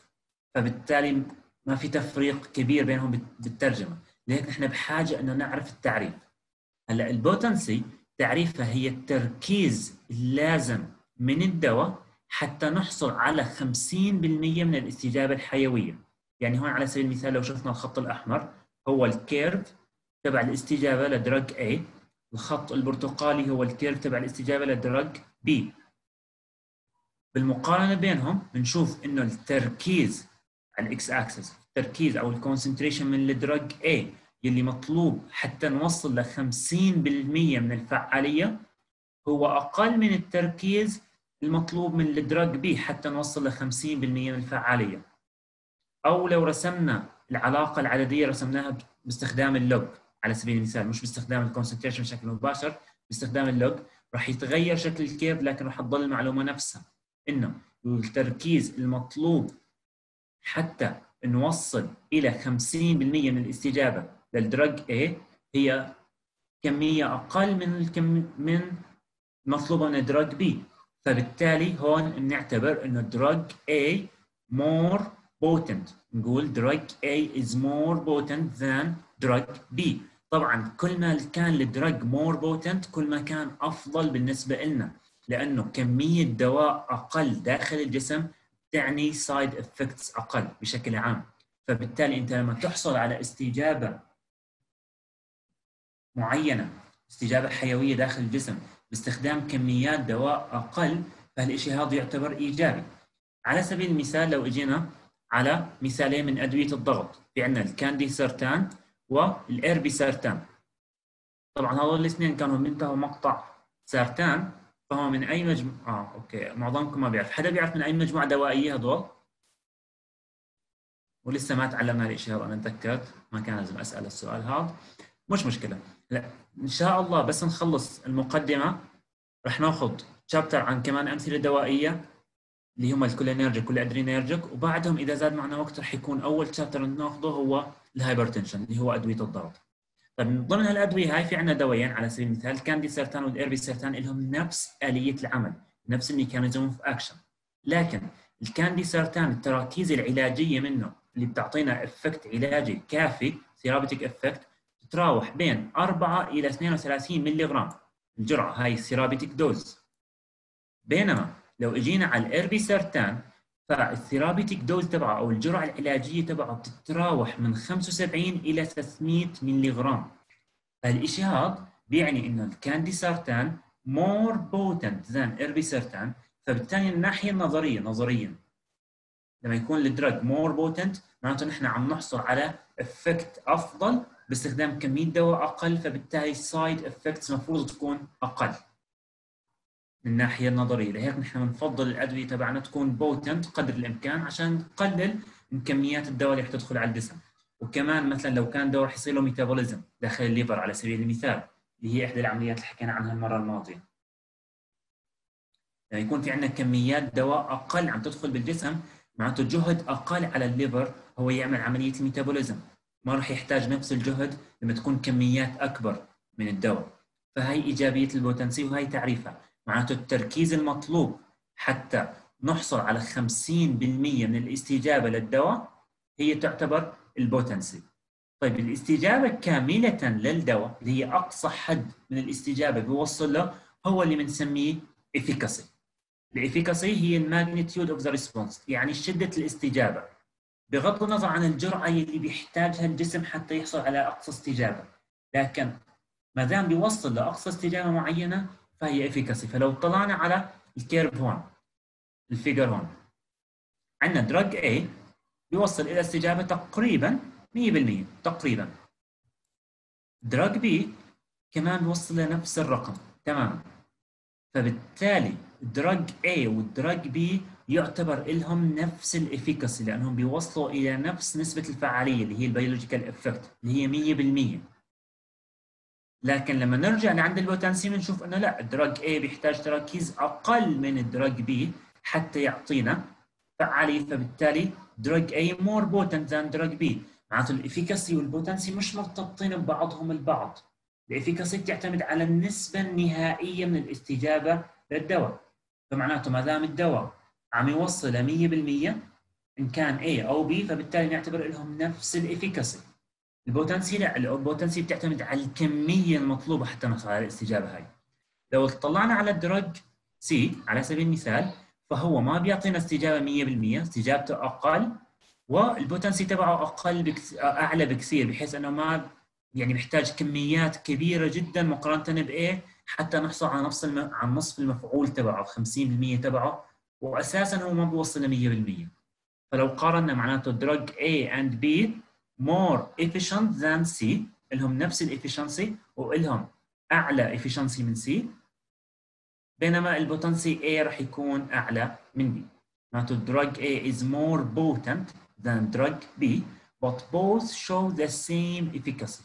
A: فبالتالي ما في تفريق كبير بينهم بالترجمة. لهيك نحن بحاجة إنه نعرف التعريف. هلأ ال potency تعريفها هي التركيز اللازم من الدواء حتى نحصل على 50% من الاستجابة الحيوية. يعني هون على سبيل المثال لو شفنا الخط الأحمر هو ال curve تبع الاستجابة ل drug A. الخط البرتقالي هو ال curve تبع الاستجابة ل drug B. بالمقارنة بينهم بنشوف إنه التركيز على الإكس أكسس التركيز أو ال concentration من ال drug A يلي مطلوب حتى نوصل ل 50% من الفعالية هو أقل من التركيز المطلوب من ال drug B حتى نوصل ل 50% من الفعالية. أو لو رسمنا العلاقة العددية رسمناها باستخدام ال log على سبيل المثال مش باستخدام ال concentration بشكل مباشر باستخدام ال log راح يتغير شكل ال curve لكن راح تضل المعلومة نفسها. إنه التركيز المطلوب حتى نوصل إلى 50% من الاستجابة للدرج A هي كمية أقل من الكم من المطلوبه من الدرج B. فبالتالي هون بنعتبر إنه الدرج A more potent. نقول drug A is more potent than drug B. طبعا كل ما كان الدرج more potent كل ما كان أفضل بالنسبة لنا لأنه كمية دواء أقل داخل الجسم تعني side effects أقل بشكل عام. فبالتالي أنت لما تحصل على استجابة معينة استجابة حيوية داخل الجسم باستخدام كميات دواء أقل فهالشيء هذا يعتبر إيجابي. على سبيل المثال لو إجينا على مثالين من أدوية الضغط في عندنا ال candesartan وال irbesartan طبعا هذول الاثنين كانوا منتهى مقطع sartan فهو من أي مجموعة؟ آه أوكي معظمكم ما بيعرف. حدا بيعرف من أي مجموعة دوائية هذول؟ ولسه ما تعلمنا هذا أنا تذكرت ما كان لازم أسأل السؤال هذا. مش مشكلة. لا إن شاء الله بس نخلص المقدمة. رح ناخذ chapter عن كمان أمثلة دوائية اللي هم ال cholinergic وال adrenergic وبعدهم إذا زاد معنا وقت رح يكون أول chapter ناخذه هو ال hypertension اللي هو أدوية الضغط. طيب من ضمن هالأدوية هاي في عندنا دوايين على سبيل المثال ال candesartan وال irbesartan لهم نفس آلية العمل نفس ال mechanism of action لكن ال candesartan التراكيز العلاجية منه اللي بتعطينا effect علاجي كافي therapeutic effect تتراوح بين 4 إلى 32 ملي جرام الجرعه هاي ال therapeutic dose بينما لو إجينا على ال irbesartan فال therapeutic dose تبعه أو الجرعة العلاجية تبعه بتتراوح من 75 إلى 300 ملي جرام فالشيء هذا بيعني إنه ال candesartan more potent than irbesartan فبالتالي من الناحيه النظريه نظريا. لما يكون ال drug more potent معناته نحن عم نحصل على effect أفضل باستخدام كمية دواء أقل فبالتالي ال side effects المفروض تكون أقل. من الناحيه النظريه لهيك نحن بنفضل الادويه تبعنا تكون potent قدر الإمكان عشان تقلل من كميات الدواء اللي حتدخل على الجسم. وكمان مثلا لو كان دواء رح يصير له metabolism داخل ال liver على سبيل المثال اللي هي إحدى العمليات اللي حكينا عنها المرة الماضية. لما يكون في عندنا كميات دواء أقل عم تدخل بالجسم معناته جهد أقل على ال liver هو يعمل عملية ال metabolism. ما راح يحتاج نفس الجهد لما تكون كميات أكبر من الدواء. فهي إيجابية ال potency وهي تعريفها. معناته التركيز المطلوب حتى نحصل على 50% من الاستجابة للدواء هي تعتبر ال potency. طيب الاستجابة كاملة للدواء اللي هي أقصى حد من الاستجابة بيوصل له هو اللي بنسميه efficacy. ال efficacy هي ال magnitude of the response يعني شدة الاستجابة. بغض النظر عن الجرعه اللي بيحتاجها الجسم حتى يحصل على أقصى استجابة. لكن ما دام بيوصل لأقصى استجابة معينة فهي efficacy فلو طلعنا على ال curve هون ال figure هون. عندنا drug A بيوصل إلى استجابة تقريبا 100% تقريبا. drug B كمان بيوصل لنفس الرقم تماما. فبالتالي ال drug A وال drug B يعتبر لهم نفس ال efficacy لأنهم بيوصلوا إلى نفس نسبة الفعالية اللي هي ال biological effect اللي هي 100% لكن لما نرجع لعند ال potency منشوف إنه لا ال drug A بيحتاج تراكيز أقل من ال drug B حتى يعطينا فعاليه فبالتالي drug A more potent than drug B. معناته ال efficacy وال potency مش مرتبطين ببعضهم البعض. ال efficacy بتعتمد على النسبة النهائية من الاستجابة للدواء. فمعناته ما دام الدواء عم يوصل 100% إن كان A أو B فبالتالي نعتبر لهم نفس ال efficacy ال potency لا ال potency بتعتمد على الكمية المطلوبة حتى نحصل على الاستجابة هاي. لو اطلعنا على ال drug C على سبيل المثال فهو ما بيعطينا استجابة 100% استجابته أقل وال potency تبعه أقل بكس... أعلى بكثير بحيث أنه ما يعني بيحتاج كميات كبيرة جدا مقارنة ب A حتى نحصل على نفس الم... على نصف المفعول تبعه 50% تبعه واساسا هو ما بيوصل ل 100% فلو قارنا معناته دراج A and B more efficient than C لهم نفس الافشنسي ولهم اعلى efficiency من C بينما البوتنسي A رح يكون اعلى من B معناته drug A is more potent than drug B but both show the same efficacy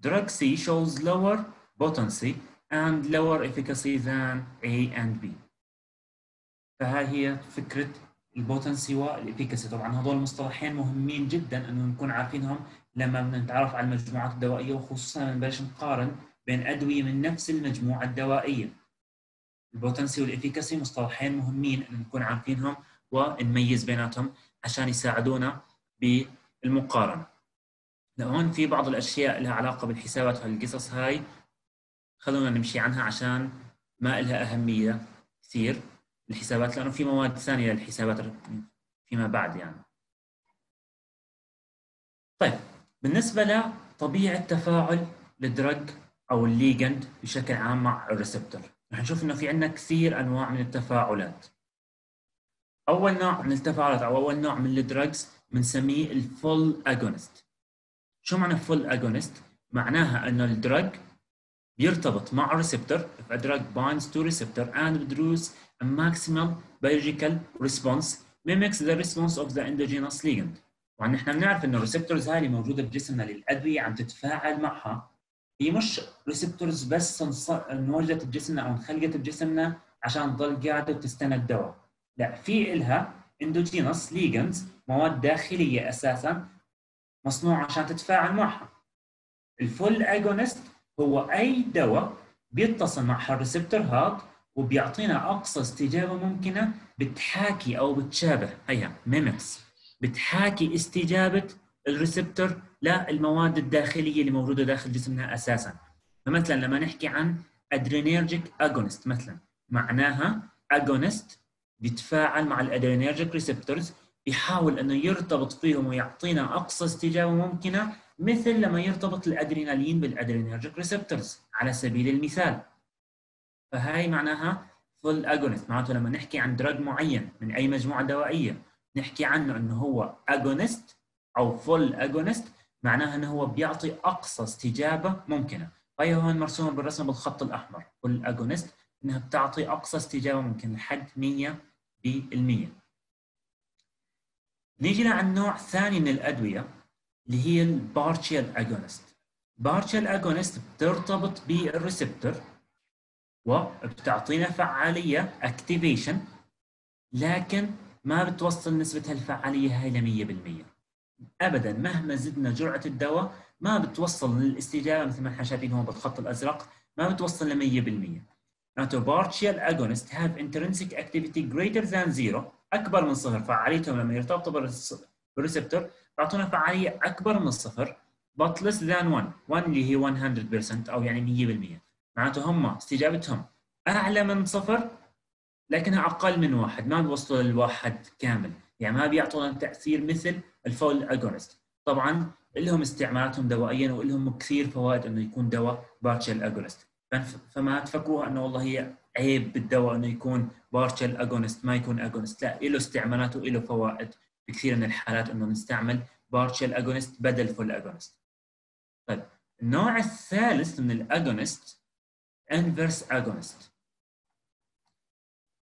A: drug C shows lower potency and lower efficacy than A and B فهاي هي فكره ال potency وال efficacy طبعا هذول المصطلحين مهمين جدا أنه نكون عارفينهم لما بدنا نتعرف على المجموعات الدوائية وخصوصا لما نبلش نقارن بين أدوية من نفس المجموعة الدوائية. ال potency وال efficacy مصطلحين مهمين أنه نكون عارفينهم ونميز بيناتهم عشان يساعدونا بالمقارنة. لهون في بعض الأشياء لها علاقة بالحسابات وهالقصص هاي. خلونا نمشي عنها عشان ما لها أهمية كثير. الحسابات لأنه في مواد ثانية للحسابات فيما بعد يعني. طيب بالنسبة لطبيعة تفاعل ال drug أو ال ligand بشكل عام مع ال receptor رح نشوف إنه في عندنا كثير أنواع من التفاعلات. أول نوع من التفاعلات أو أول نوع من ال drugs بنسميه ال full agonist. شو معنى full agonist؟ معناها إنه ال drug بيرتبط مع ال receptor if a drug binds to receptor and withdraws a maximal biological response mimics the response of the endogenous ligand. وعن نحن بنعرف إنه ال receptors هاي اللي موجودة بجسمنا للأدوية عم تتفاعل معها. هي مش receptors بس انوجدت بجسمنا أو انخلقت بجسمنا عشان تضل قاعدة وتستنى الدواء لا في إلها endogenous ligands مواد داخلية أساسا مصنوعة عشان تتفاعل معها. ال full agonist هو أي دواء بيتصل مع ال receptor هذا وبيعطينا أقصى استجابة ممكنة بتحاكي أو بتشابه. هيها mimics بتحاكي استجابة ال receptor للمواد الداخلية اللي موجوده داخل جسمنا أساسا. فمثلا لما نحكي عن adrenergic agonist مثلا معناها agonist بيتفاعل مع ال adrenergic receptors بيحاول إنه يرتبط فيهم ويعطينا أقصى استجابة ممكنة مثل لما يرتبط الأدرينالين بال adrenergic receptors على سبيل المثال. فهاي معناها full agonist معناته لما نحكي عن drug معين من أي مجموعة دوائية نحكي عنه إنه هو agonist أو full agonist معناها إنه هو بيعطي أقصى استجابة ممكنة. فهي هون مرسومه بالرسم بالخط الأحمر full agonist إنها بتعطي أقصى استجابة ممكن لحد 100% نيجي لعند نوع ثاني من الأدوية. اللي هي ال partial agonist partial agonist بترتبط بال receptor وبتعطينا فعالية activation لكن ما بتوصل نسبة الفعاليه هاي ل 100% ابدا مهما زدنا جرعة الدواء ما بتوصل للاستجابة مثل ما إحنا شايفين هون بالخط الأزرق ما بتوصل ل 100% معناته partial agonists have intrinsic activity greater than zero أكبر من صفر فعاليتهم لما يرتبطوا بالريسبتور بيعطونا فعالية أكبر من الصفر. But less than 1 1 اللي هي 100% أو يعني 100% معناته هم استجابتهم أعلى من صفر لكنها أقل من واحد. ما بيوصلوا للواحد كامل. يعني ما بيعطونا تأثير مثل ال full agonist طبعا لهم استعمالاتهم دوائيا ولهم كثير فوائد إنه يكون دواء partial agonist فما تفكروها إنه والله هي عيب بالدواء إنه يكون partial agonist ما يكون agonist لا له استعمالات وله فوائد. بكثير من الحالات إنه نستعمل partial agonist بدل full agonist طيب النوع الثالث من ال agonist inverse agonist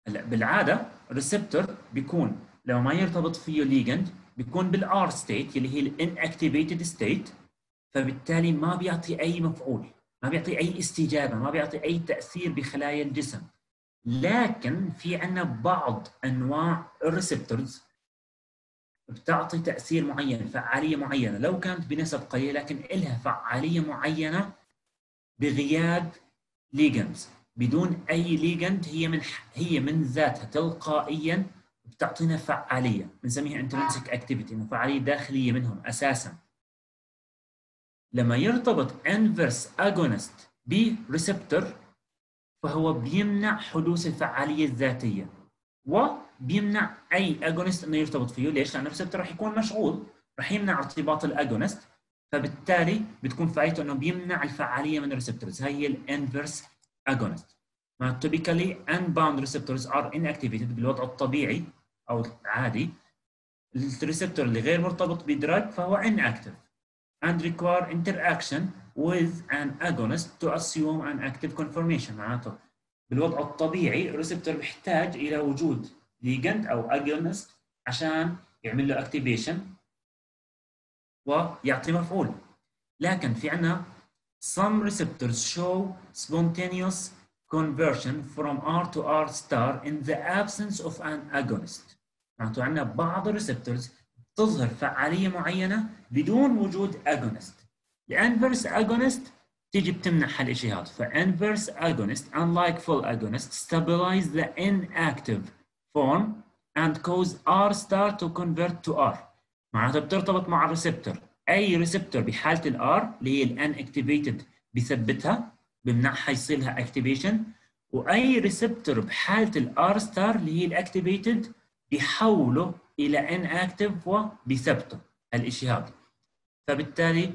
A: هلأ بالعادة ال receptor بيكون لو ما يرتبط فيه ligand بيكون بال R state اللي هي ال inactivated state فبالتالي ما بيعطي أي مفعول ما بيعطي أي استجابة ما بيعطي أي تأثير بخلايا الجسم. لكن في عندنا بعض أنواع ال receptors بتعطي تأثير معين فعالية معينة. لو كانت بنسب قليلة لكن لها فعالية معينة بغياب ligands بدون أي ligand هي من هي من ذاتها تلقائيا بتعطينا فعالية. بنسميها intrinsic activity فعالية داخلية منهم أساسا. لما يرتبط inverse agonist ب receptor فهو بيمنع حدوث الفعالية الذاتية. وبيمنع أي agonist إنه يرتبط فيه. ليش؟ لأنه ال receptor رح يكون مشغول. رح يمنع ارتباط ال agonist فبالتالي بتكون فائدته إنه بيمنع الفعالية من ال receptors هي ال inverse agonist typically unbound receptors are inactivated بالوضع الطبيعي أو العادي. ال receptor اللي غير مرتبط ب drug فهو inactive and require interaction with an agonist to assume an active conformation. معناته بالوضع الطبيعي ال receptor بيحتاج إلى وجود ligand أو agonist عشان يعمل له activation ويعطي مفعول لكن في عندنا some receptors show spontaneous conversion from R to R star in the absence of an agonist معناته عندنا بعض ال receptors تظهر فعاليه معينه بدون وجود agonist ال inverse agonist تيجي بتمنع هالشيء هذا ف inverse agonist unlike full agonist stabilize the inactive form and cause R star to convert to R. معناتها بترتبط مع ال receptor أي receptor بحالة ال R اللي هي ال inactivated بثبتها بمنعها يصير لها activation وأي receptor بحالة ال R star اللي هي ال activated بيحوله إلى inactive وبثبته هالشيء هذا. فبالتالي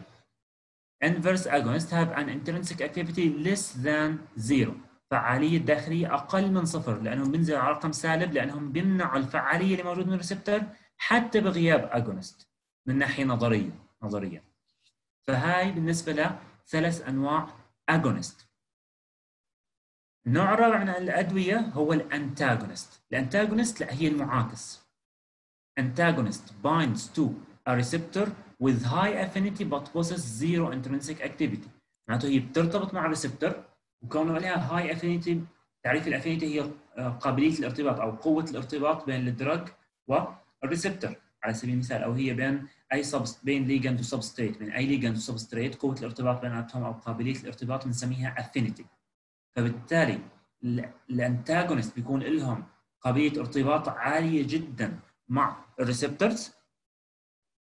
A: inverse agonists have an intrinsic activity less than zero. فعالية داخلية أقل من صفر لأنهم بينزلوا على رقم سالب لأنهم بيمنعوا الفعالية اللي موجودة من ال receptor حتى بغياب agonist من ناحية نظرية نظريا فهاي بالنسبة لثلاث أنواع agonist. النوع الرابع من الأدوية هو ال antagonist. ال antagonist لا هي المعاكس. antagonist binds to a receptor with high affinity but possesses zero intrinsic activity. معناته هي بترتبط مع ال receptor وكونه عليها high affinity تعريف ال affinity هي قابلية الارتباط أو قوة الارتباط بين ال drug وال receptor على سبيل المثال أو هي بين أي subst بين ligand و substrate بين أي ligand و substrate قوة الارتباط بيناتهم أو قابلية الارتباط بنسميها affinity فبالتالي ال antagonist بيكون لهم قابلية ارتباط عالية جدا مع ال receptors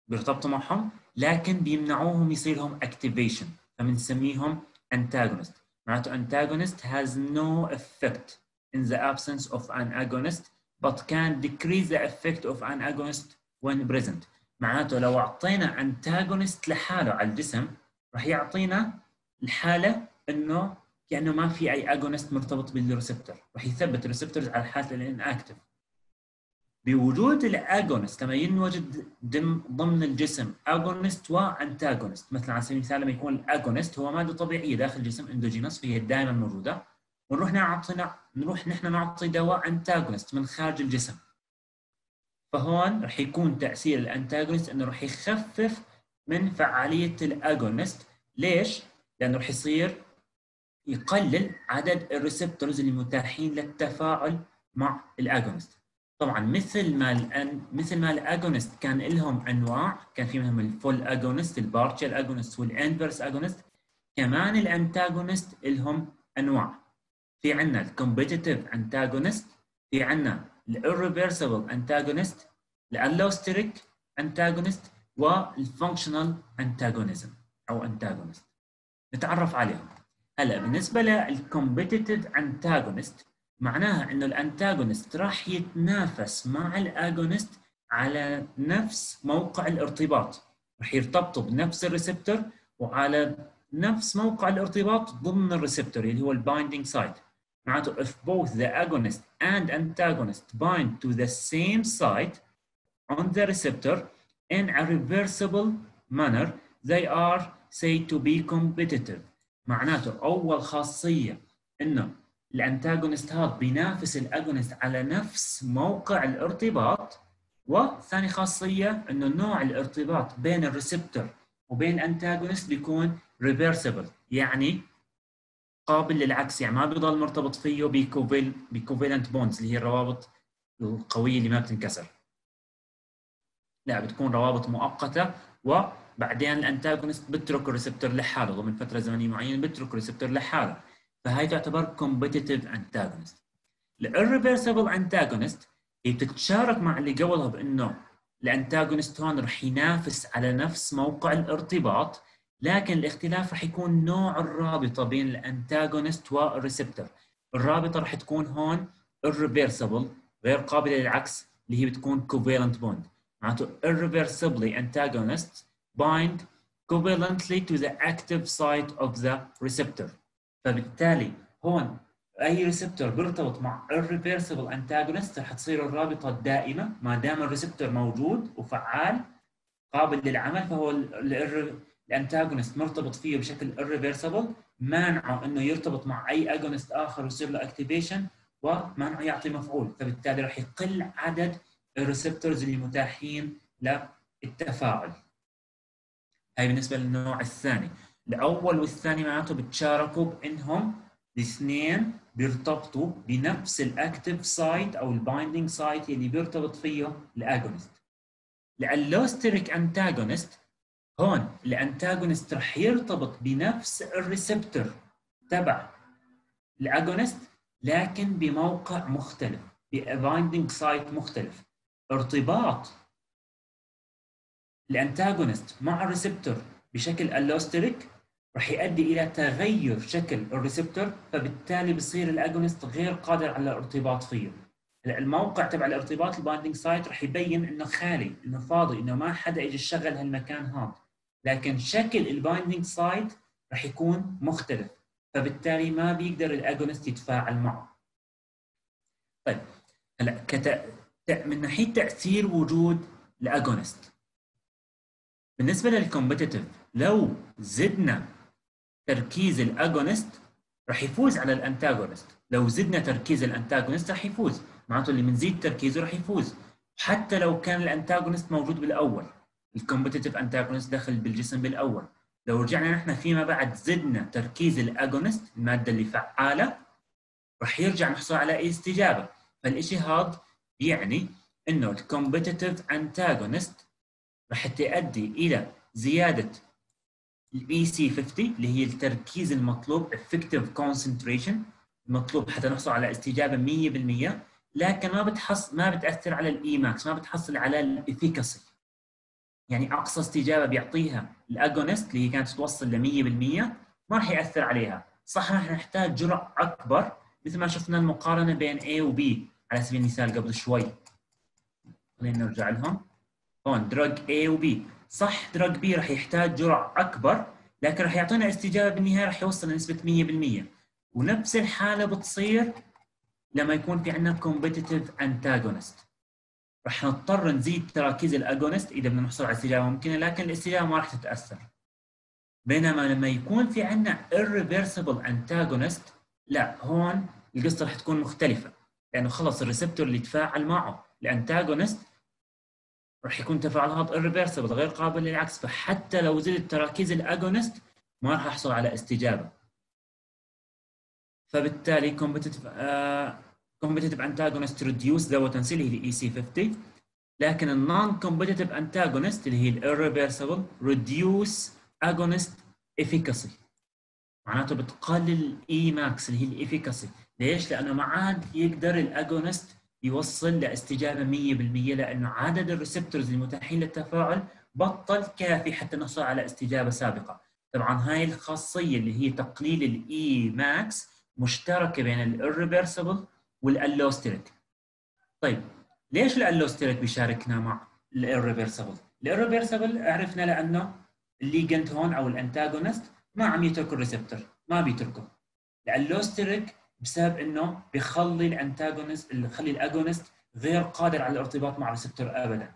A: بيرتبطوا معهم لكن بيمنعوهم يصير لهم activation فبنسميهم antagonist. معناته antagonist has no effect in the absence of an agonist but can decrease the effect of an agonist when present. معناته لو اعطينا antagonist لحاله على الجسم راح يعطينا الحالة إنه كأنه ما في أي agonist مرتبط بال receptor راح يثبت ال receptors على حاله ال inactive بوجود ال agonist لما ينوجد ضمن الجسم agonist و antagonist مثلا على سبيل المثال لما يكون ال agonist هو مادة طبيعية داخل الجسم endogenous فهي دائما موجودة. ونروح نعطي نروح نحن نعطي دواء antagonist من خارج الجسم. فهون رح يكون تأثير ال antagonist إنه رح يخفف من فعالية ال agonist ليش؟ لأنه رح يصير يقلل عدد ال receptors المتاحين للتفاعل مع ال agonist طبعا مثل ما الان مثل ما ال agonist كان لهم أنواع كان في منهم ال full agonist ال partial agonist وال inverse agonist كمان ال antagonist لهم أنواع. في عندنا ال competitive antagonist في عندنا ال irreversible antagonist ال allosteric antagonist وال functional antagonism أو antagonist. نتعرف عليهم. هلا بالنسبة لل competitive antagonist معناها انه ال antagonist راح يتنافس مع ال agonist على نفس موقع الارتباط. راح يرتبطوا بنفس ال receptor وعلى نفس موقع الارتباط ضمن ال receptor اللي هو ال binding site معناته if both the agonist and antagonist bind to the same site on the receptor in a reversible manner they are said to be competitive. معناته أول خاصية إنه ال antagonist هذا بينافس ال agonist على نفس موقع الارتباط وثاني خاصية إنه نوع الارتباط بين ال receptor وبين antagonist بيكون reversible يعني قابل للعكس يعني ما بيضل مرتبط فيه ب coval ب covalent bonds اللي هي الروابط القوية اللي ما بتنكسر. لا بتكون روابط مؤقتة وبعدين ال antagonist بترك ال receptor لحاله ضمن فترة زمنية معينة بترك ال receptor لحاله. فهي تعتبر competitive antagonist ال irreversible antagonist هي بتتشارك مع اللي قبلها بأنه ال antagonist هون رح ينافس على نفس موقع الارتباط لكن الاختلاف رح يكون نوع الرابطة بين ال antagonist وال receptor الرابطة رح تكون هون irreversible غير قابلة للعكس اللي هي بتكون covalent bond. معناته irreversible antagonists bind covalently to the active site of the receptor. فبالتالي هون أي receptor بيرتبط مع irreversible antagonist رح تصير الرابطة الدائمة ما دام ال receptor موجود وفعال قابل للعمل فهو ال antagonist مرتبط فيه بشكل irreversible مانعه إنه يرتبط مع أي agonist آخر ويصير له activation ومانعه يعطي مفعول. فبالتالي راح يقل عدد ال receptors اللي متاحين للتفاعل. هاي بالنسبة للنوع الثاني. الأول والثاني معناته بتشاركوا بإنهم الاثنين بيرتبطوا بنفس ال active site أو ال binding site اللي بيرتبط فيه ال agonist. ال allosteric antagonist هون ال antagonist رح يرتبط بنفس ال receptor تبع ال agonist لكن بموقع مختلف ب binding site مختلف. ارتباط ال antagonist مع ال receptor بشكل allosteric رح يؤدي إلى تغير شكل ال receptor فبالتالي بصير ال agonist غير قادر على الارتباط فيه. الموقع تبع الارتباط ال binding site رح يبين إنه خالي إنه فاضي إنه ما حدا اجى يشغل هالمكان هذا. لكن شكل ال binding site رح يكون مختلف فبالتالي ما بيقدر ال agonist يتفاعل معه. طيب هلا كت... من ناحية تأثير وجود ال agonist. بالنسبة لل competitive لو زدنا تركيز ال agonist راح يفوز على ال antagonist. لو زدنا تركيز ال antagonist راح يفوز. معناته اللي بنزيد تركيزه راح يفوز. حتى لو كان ال antagonist موجود بالأول ال competitive antagonist دخل بالجسم بالأول. لو رجعنا نحن فيما بعد زدنا تركيز ال agonist المادة اللي فعالة راح يرجع نحصل على استجابة. فالشيء هذا يعني إنه ال competitive antagonist راح تؤدي إلى زيادة ال EC 50 اللي هي التركيز المطلوب effective concentration. المطلوب حتى نحصل على استجابة 100% لكن ما بتحص ما بتأثر على ال Emax ما بتحصل على ال efficacy يعني أقصى استجابة بيعطيها ال agonist اللي هي كانت توصل ل 100% ما راح يأثر عليها. صح راح نحتاج جرعه أكبر مثل ما شفنا المقارنة بين A و B على سبيل المثال قبل شوي. خلينا نرجع لهم. هون drug A و B. صح drug B راح يحتاج جرعه أكبر لكن راح يعطينا استجابه بالنهاية راح يوصل لنسبة 100% ونفس الحالة بتصير لما يكون في عندنا competitive antagonist راح نضطر نزيد تراكيز ال agonist إذا بدنا نحصل على استجابة ممكنة لكن الاستجابة ما راح تتأثر. بينما لما يكون في عندنا irreversible antagonist لا هون القصة راح تكون مختلفة. لأنه خلص ال receptor اللي تفاعل معه ال antagonist راح يكون تفاعلات irreversible غير قابل للعكس فحتى لو زدت تراكيز ال agonist ما راح أحصل على استجابة. فبالتالي competitive uh, competitive antagonist reduce ذو تنسيل هي ال EC 50 لكن ال non competitive antagonist اللي هي ال irreversible reduce agonist efficacy. معناته بتقلل ال Emax اللي هي ال efficacy ليش؟ لأنه ما عاد يقدر ال agonist يوصل لاستجابة 100% لأنه عدد ال receptors المتاحين للتفاعل بطل كافي حتى نحصل على استجابة سابقة. طبعا هاي الخاصية اللي هي تقليل ال Emax مشتركة بين ال irreversible وال allosteric. طيب ليش ال allosteric بيشاركنا مع ال irreversible؟ ال irreversible عرفنا لأنه ال ligand هون أو ال antagonist ما عم يترك ال receptor ما بيتركه ال allosteric بسبب إنه بيخلي ال antagonist بخلي ال agonist غير قادر على الارتباط مع ال receptor ابدا.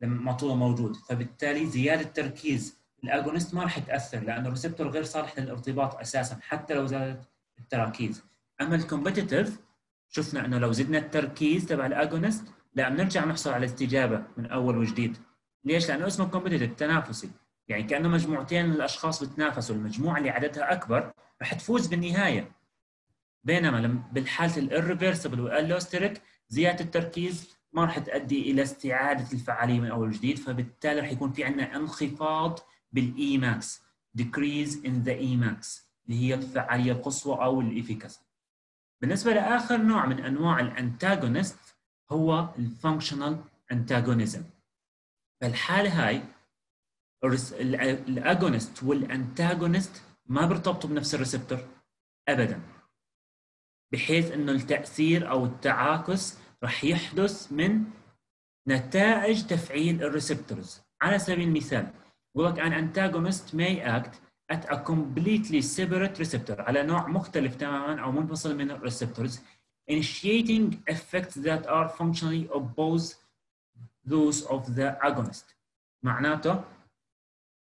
A: لما طوله موجود. فبالتالي زيادة تركيز ال agonist ما راح تأثر لأنه ال receptor غير صالح للارتباط أساسا حتى لو زادت التراكيز. أما ال competitive شفنا إنه لو زدنا التركيز تبع ال agonist لا بنرجع نحصل على استجابة من أول وجديد. ليش؟ لأنه اسمه competitive تنافسي. يعني كأنه مجموعتين من الأشخاص بتنافسوا المجموعة اللي عددها أكبر رح تفوز بالنهاية. بينما لما بالحالة ال irreversible وال allosteric زيادة التركيز ما راح تؤدي إلى استعادة الفعالية من أول وجديد فبالتالي راح يكون في عندنا انخفاض بال Emax decrease in the Emax اللي هي الفعالية القصوى أو ال efficacy بالنسبة لآخر نوع من أنواع ال antagonist هو ال functional antagonism فالحاله هاي ال agonist وال antagonist ما بيرتبطوا بنفس ال receptor ابدا. بحيث إنه التأثير أو التعاكس رح يحدث من نتائج تفعيل ال receptors. على سبيل المثال يقول لك an antagonist may act at a completely separate receptor على نوع مختلف تماما أو منفصل من الريسبتورز initiating effects that are functionally opposed those of the agonist. معناته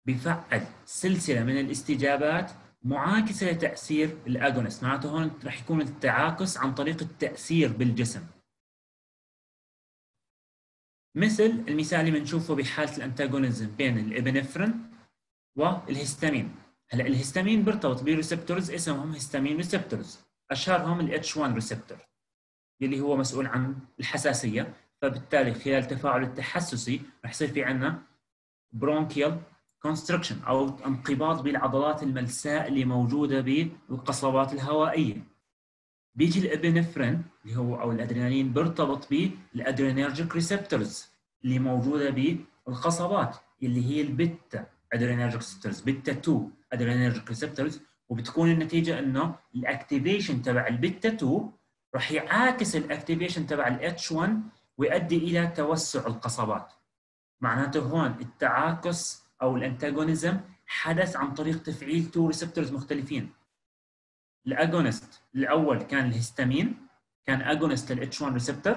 A: بفعل سلسلة من الاستجابات معاكسة لتأثير الأجونست معناته هون راح يكون التعاكس عن طريق التأثير بالجسم. مثل المثال اللي بنشوفه بحالة ال antagonism بين ال epinephrine والهستامين. هلأ الهستامين بيرتبط ب receptors اسمهم histamine receptors اشهرهم ال H 1 receptor اللي هو مسؤول عن الحساسية. فبالتالي خلال التفاعل التحسسي رح يصير في عندنا bronchial constriction أو انقباض بالعضلات الملساء اللي موجودة بالقصبات الهوائية. بيجي ال epinephrine اللي هو أو الأدرينالين بيرتبط بال adrenergic receptors اللي موجودة بالقصبات اللي هي ال beta adrenergic receptors beta 2 adrenergic receptors وبتكون النتيجة إنه ال activation تبع البيتا 2 راح يعاكس ال activation تبع ال H 1 ويؤدي إلى توسع القصبات. معناته هون التعاكس أو ال antagonism حدث عن طريق تفعيل two receptors مختلفين. ال agonist الأول كان الهستامين كان agonist لل H 1 receptor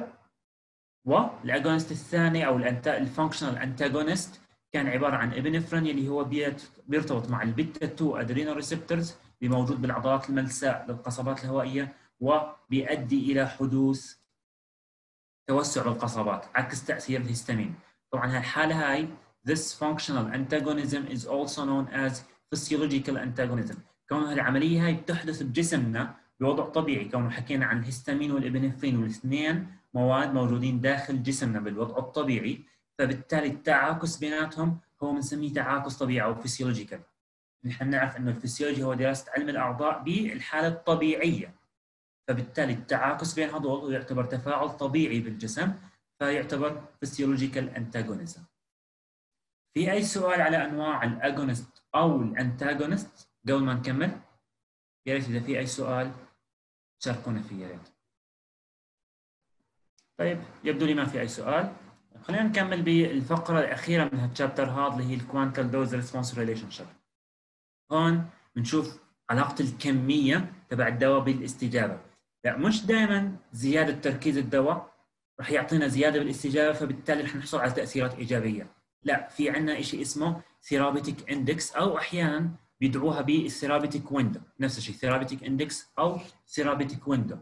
A: وال agonist الثاني أو ال functional antagonist كان عبارة عن epinephrine اللي هو بيرتبط مع البيتا 2 adrenal receptors اللي موجود بالعضلات الملساء للقصبات الهوائية وبيؤدي إلى حدوث توسع للقصبات عكس تأثير الهستامين. طبعا هالحالة هاي this functional antagonism is also known as physiological antagonism. كون العملية هاي بتحدث بجسمنا بوضع طبيعي. كونه حكينا عن الهستامين وال epinephrine والاثنين مواد موجودين داخل جسمنا بالوضع الطبيعي فبالتالي التعاكس بيناتهم هو بنسميه تعاكس طبيعي أو physiological نحن بنعرف إنه الفسيولوجي هو دراسة علم الأعضاء بالحالة الطبيعية. فبالتالي التعاكس بين هذول يعتبر تفاعل طبيعي بالجسم فيعتبر physiological antagonism في أي سؤال على أنواع ال agonist أو ال antagonist قبل ما نكمل يا ريت إذا في أي سؤال شاركونا فيه يا ريت. طيب يبدو لي ما في أي سؤال. خلينا نكمل بالفقرة الأخيرة من هال chapter هذا اللي هي ال quantal dose response relationship هون بنشوف علاقة الكمية تبع الدواء بالاستجابة. لا مش دائما زيادة تركيز الدواء راح يعطينا زيادة بالاستجابة فبالتالي رح نحصل على تأثيرات إيجابية. لا في عندنا شيء اسمه therapeutic index أو أحيانا بيدعوها بال therapeutic window نفس الشيء therapeutic index أو therapeutic window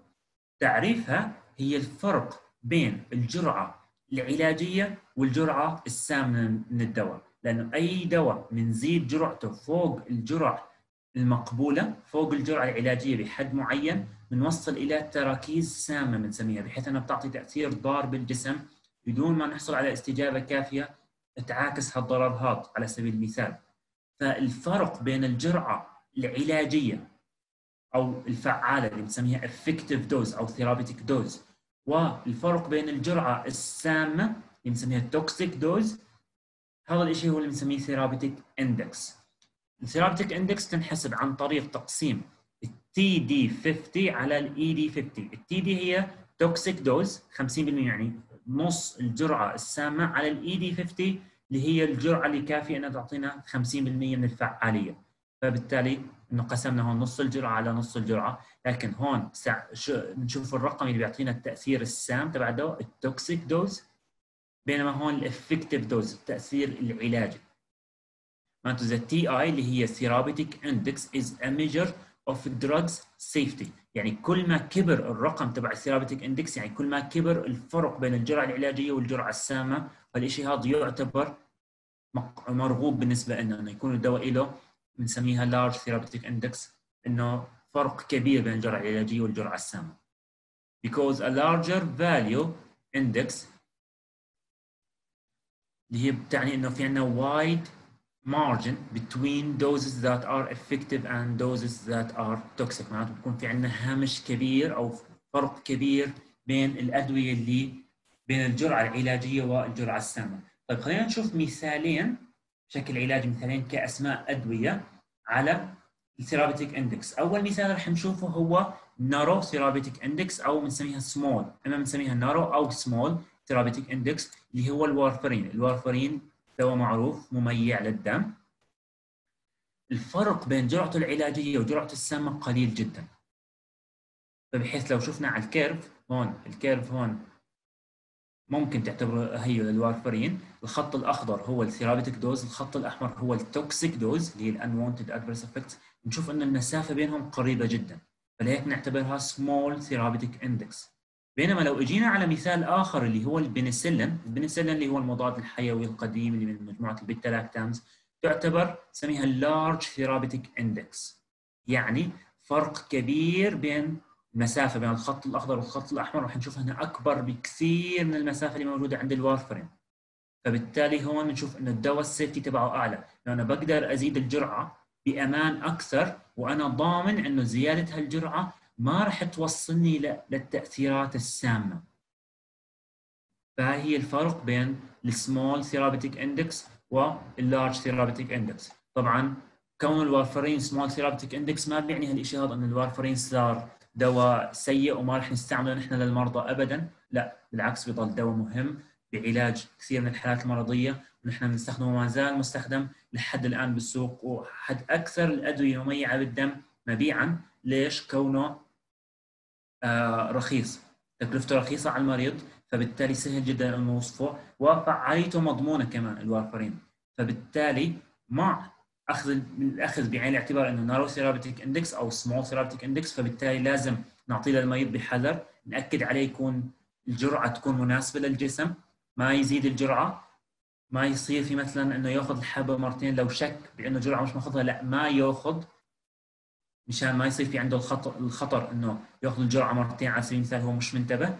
A: تعريفها هي الفرق بين الجرعة العلاجية والجرعة السامة من الدواء. لأنه أي دواء بنزيد جرعته فوق الجرعه المقبولة فوق الجرعة العلاجية بحد معين بنوصل إلى تراكيز سامة بنسميها بحيث انها بتعطي تأثير ضار بالجسم بدون ما نحصل على استجابة كافية تعاكس هالضرر هذا على سبيل المثال. فالفرق بين الجرعة العلاجية أو الفعالة اللي بنسميها effective dose أو therapeutic dose والفرق بين الجرعة السامة اللي بنسميها toxic dose هذا الشيء هو اللي بنسميه therapeutic index. ال therapeutic index تنحسب عن طريق تقسيم ال TD 50 على ال ED 50 ال TD هي toxic dose 50% يعني نص الجرعة السامة على ال ED 50 اللي هي الجرعة اللي كافية إنها تعطينا 50% من الفعاليه فبالتالي إنه قسمنا هون نص الجرعة على نص الجرعة. لكن هون نشوف الرقم اللي بيعطينا التأثير السام تبع الدواء ال toxic dose بينما هون ال effective dose التأثير العلاجي. معناته the TI اللي هي therapeutic index is a measure of drugs safety. يعني كل ما كبر الرقم تبع الثيرابيتيك إندكس يعني كل ما كبر الفرق بين الجرعة العلاجية والجرعة السامة فالشيء هذا يعتبر مرغوب بالنسبة لنا إنه يكون الدواء له بنسميها large therapeutic index إنه فرق كبير بين الجرعة العلاجية والجرعة السامة. Because a larger value index اللي هي بتعني إنه في عندنا wide margin between doses that are effective and doses that are toxic. معناته بكون في عندنا هامش كبير أو فرق كبير بين الأدوية اللي بين الجرعة العلاجية والجرعة السامة. طيب خلينا نشوف مثالين بشكل علاجي مثالين كأسماء أدوية على ال therapeutic index. أول مثال رح نشوفه هو narrow therapeutic index أو بنسميها small إما بنسميها narrow أو small therapeutic index اللي هو الوارفرين. الوارفرين دواء معروف مميع للدم. الفرق بين جرعته العلاجية وجرعته السامة قليل جدا. فبحيث لو شفنا على ال curve هون ال curve هون ممكن تعتبره هي الوارفرين. الخط الأخضر هو ال therapeutic dose الخط الأحمر هو ال toxic dose اللي هي ال unwanted adverse effects نشوف إن المسافة بينهم قريبة جدا. فلهيك نعتبرها small therapeutic index بينما لو اجينا على مثال آخر اللي هو البنسلين البنسلين اللي هو المضاد الحيوي القديم اللي من مجموعة ال beta lactams تعتبر نسميها large therapeutic index يعني فرق كبير بين المسافة بين الخط الأخضر والخط الأحمر راح نشوف هنا أكبر بكثير من المسافة اللي موجودة عند الوارفرين. فبالتالي هون بنشوف إنه الدواء ال safety تبعه أعلى. لأنه بقدر أزيد الجرعة بأمان أكثر وأنا ضامن إنه زيادة هالجرعة ما راح توصلني للتأثيرات السامة. فهي الفرق بين ال small therapeutic index وال large therapeutic index طبعا كون الوارفرين small therapeutic index ما بيعني هالشيء هذا انه الوارفرين صار دواء سيء وما راح نستعمله نحن للمرضى ابدا. لا بالعكس بيضل دواء مهم بعلاج كثير من الحالات المرضية ونحن بنستخدمه ما زال مستخدم لحد الآن بالسوق وأحد أكثر الأدوية المميعة بالدم مبيعا. ليش؟ كونه رخيص. تكلفته رخيصة على المريض فبالتالي سهل جدا إنه نوصفه وفعاليته مضمونة كمان الوارفرين فبالتالي مع أخذ الأخذ بعين الاعتبار إنه narrow therapeutic index أو small therapeutic index فبالتالي لازم نعطيه للمريض بحذر. نأكد عليه يكون الجرعة تكون مناسبة للجسم ما يزيد الجرعة. ما يصير في مثلا إنه يأخذ الحبة مرتين لو شك بإنه جرعة مش مأخذها لا ما يأخذ. مشان ما يصير في عنده الخطر الخطر إنه يأخذ الجرعة مرتين على سبيل المثال هو مش منتبه.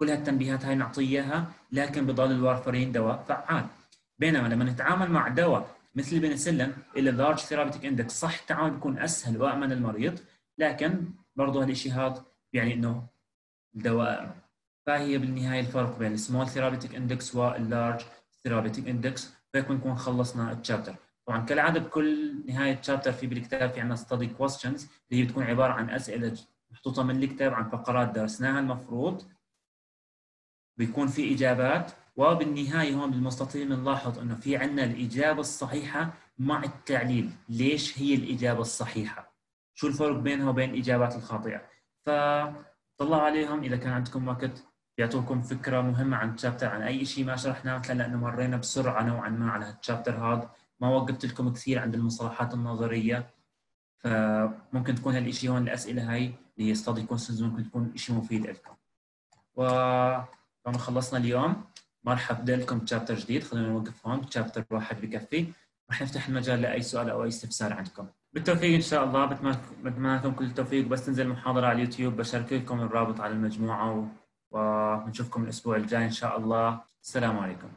A: كل هالتنبيهات هاي نعطيه إياها لكن بضل الوارفرين دواء فعال. بينما لما نتعامل مع دواء مثل البنسلين إله large therapeutic index صح التعامل بيكون أسهل وأمن للمريض لكن برضه هالشيء هذا يعني إنه الدواء فهي بالنهاية الفرق بين ال small therapeutic index وال large therapeutic index وهيك بنكون خلصنا ال chapter طبعا كالعادة بكل نهاية تشابتر في بالكتاب في عندنا ستدي كويستشنز اللي هي بتكون عبارة عن أسئلة محطوطة من الكتاب عن فقرات درسناها المفروض. بيكون في إجابات وبالنهاية هون بالمستطيل بنلاحظ إنه في عندنا الإجابة الصحيحة مع التعليل. ليش هي الإجابة الصحيحة؟ شو الفرق بينها وبين الإجابات الخاطئة؟ فطلعوا عليهم إذا كان عندكم وقت بيعطوكم فكرة مهمة عن الشابتر عن أي شيء ما شرحناه لأنه مرينا بسرعة نوعا ما على الشابتر هذا. ما وقفت لكم كثير عند المصطلحات النظرية فممكن تكون هالشيء هون الأسئلة هاي اللي هي study questions ممكن تكون شيء مفيد لكم و خلصنا اليوم ما راح ابدا لكم chapter جديد. خلينا نوقف هون chapter واحد بكفي. راح نفتح المجال لأي سؤال أو أي استفسار عندكم. بالتوفيق إن شاء الله. بتمنى لكم كل التوفيق. بس تنزل محاضرة على اليوتيوب. بشارك لكم الرابط على المجموعة ونشوفكم الأسبوع الجاي إن شاء الله. السلام عليكم.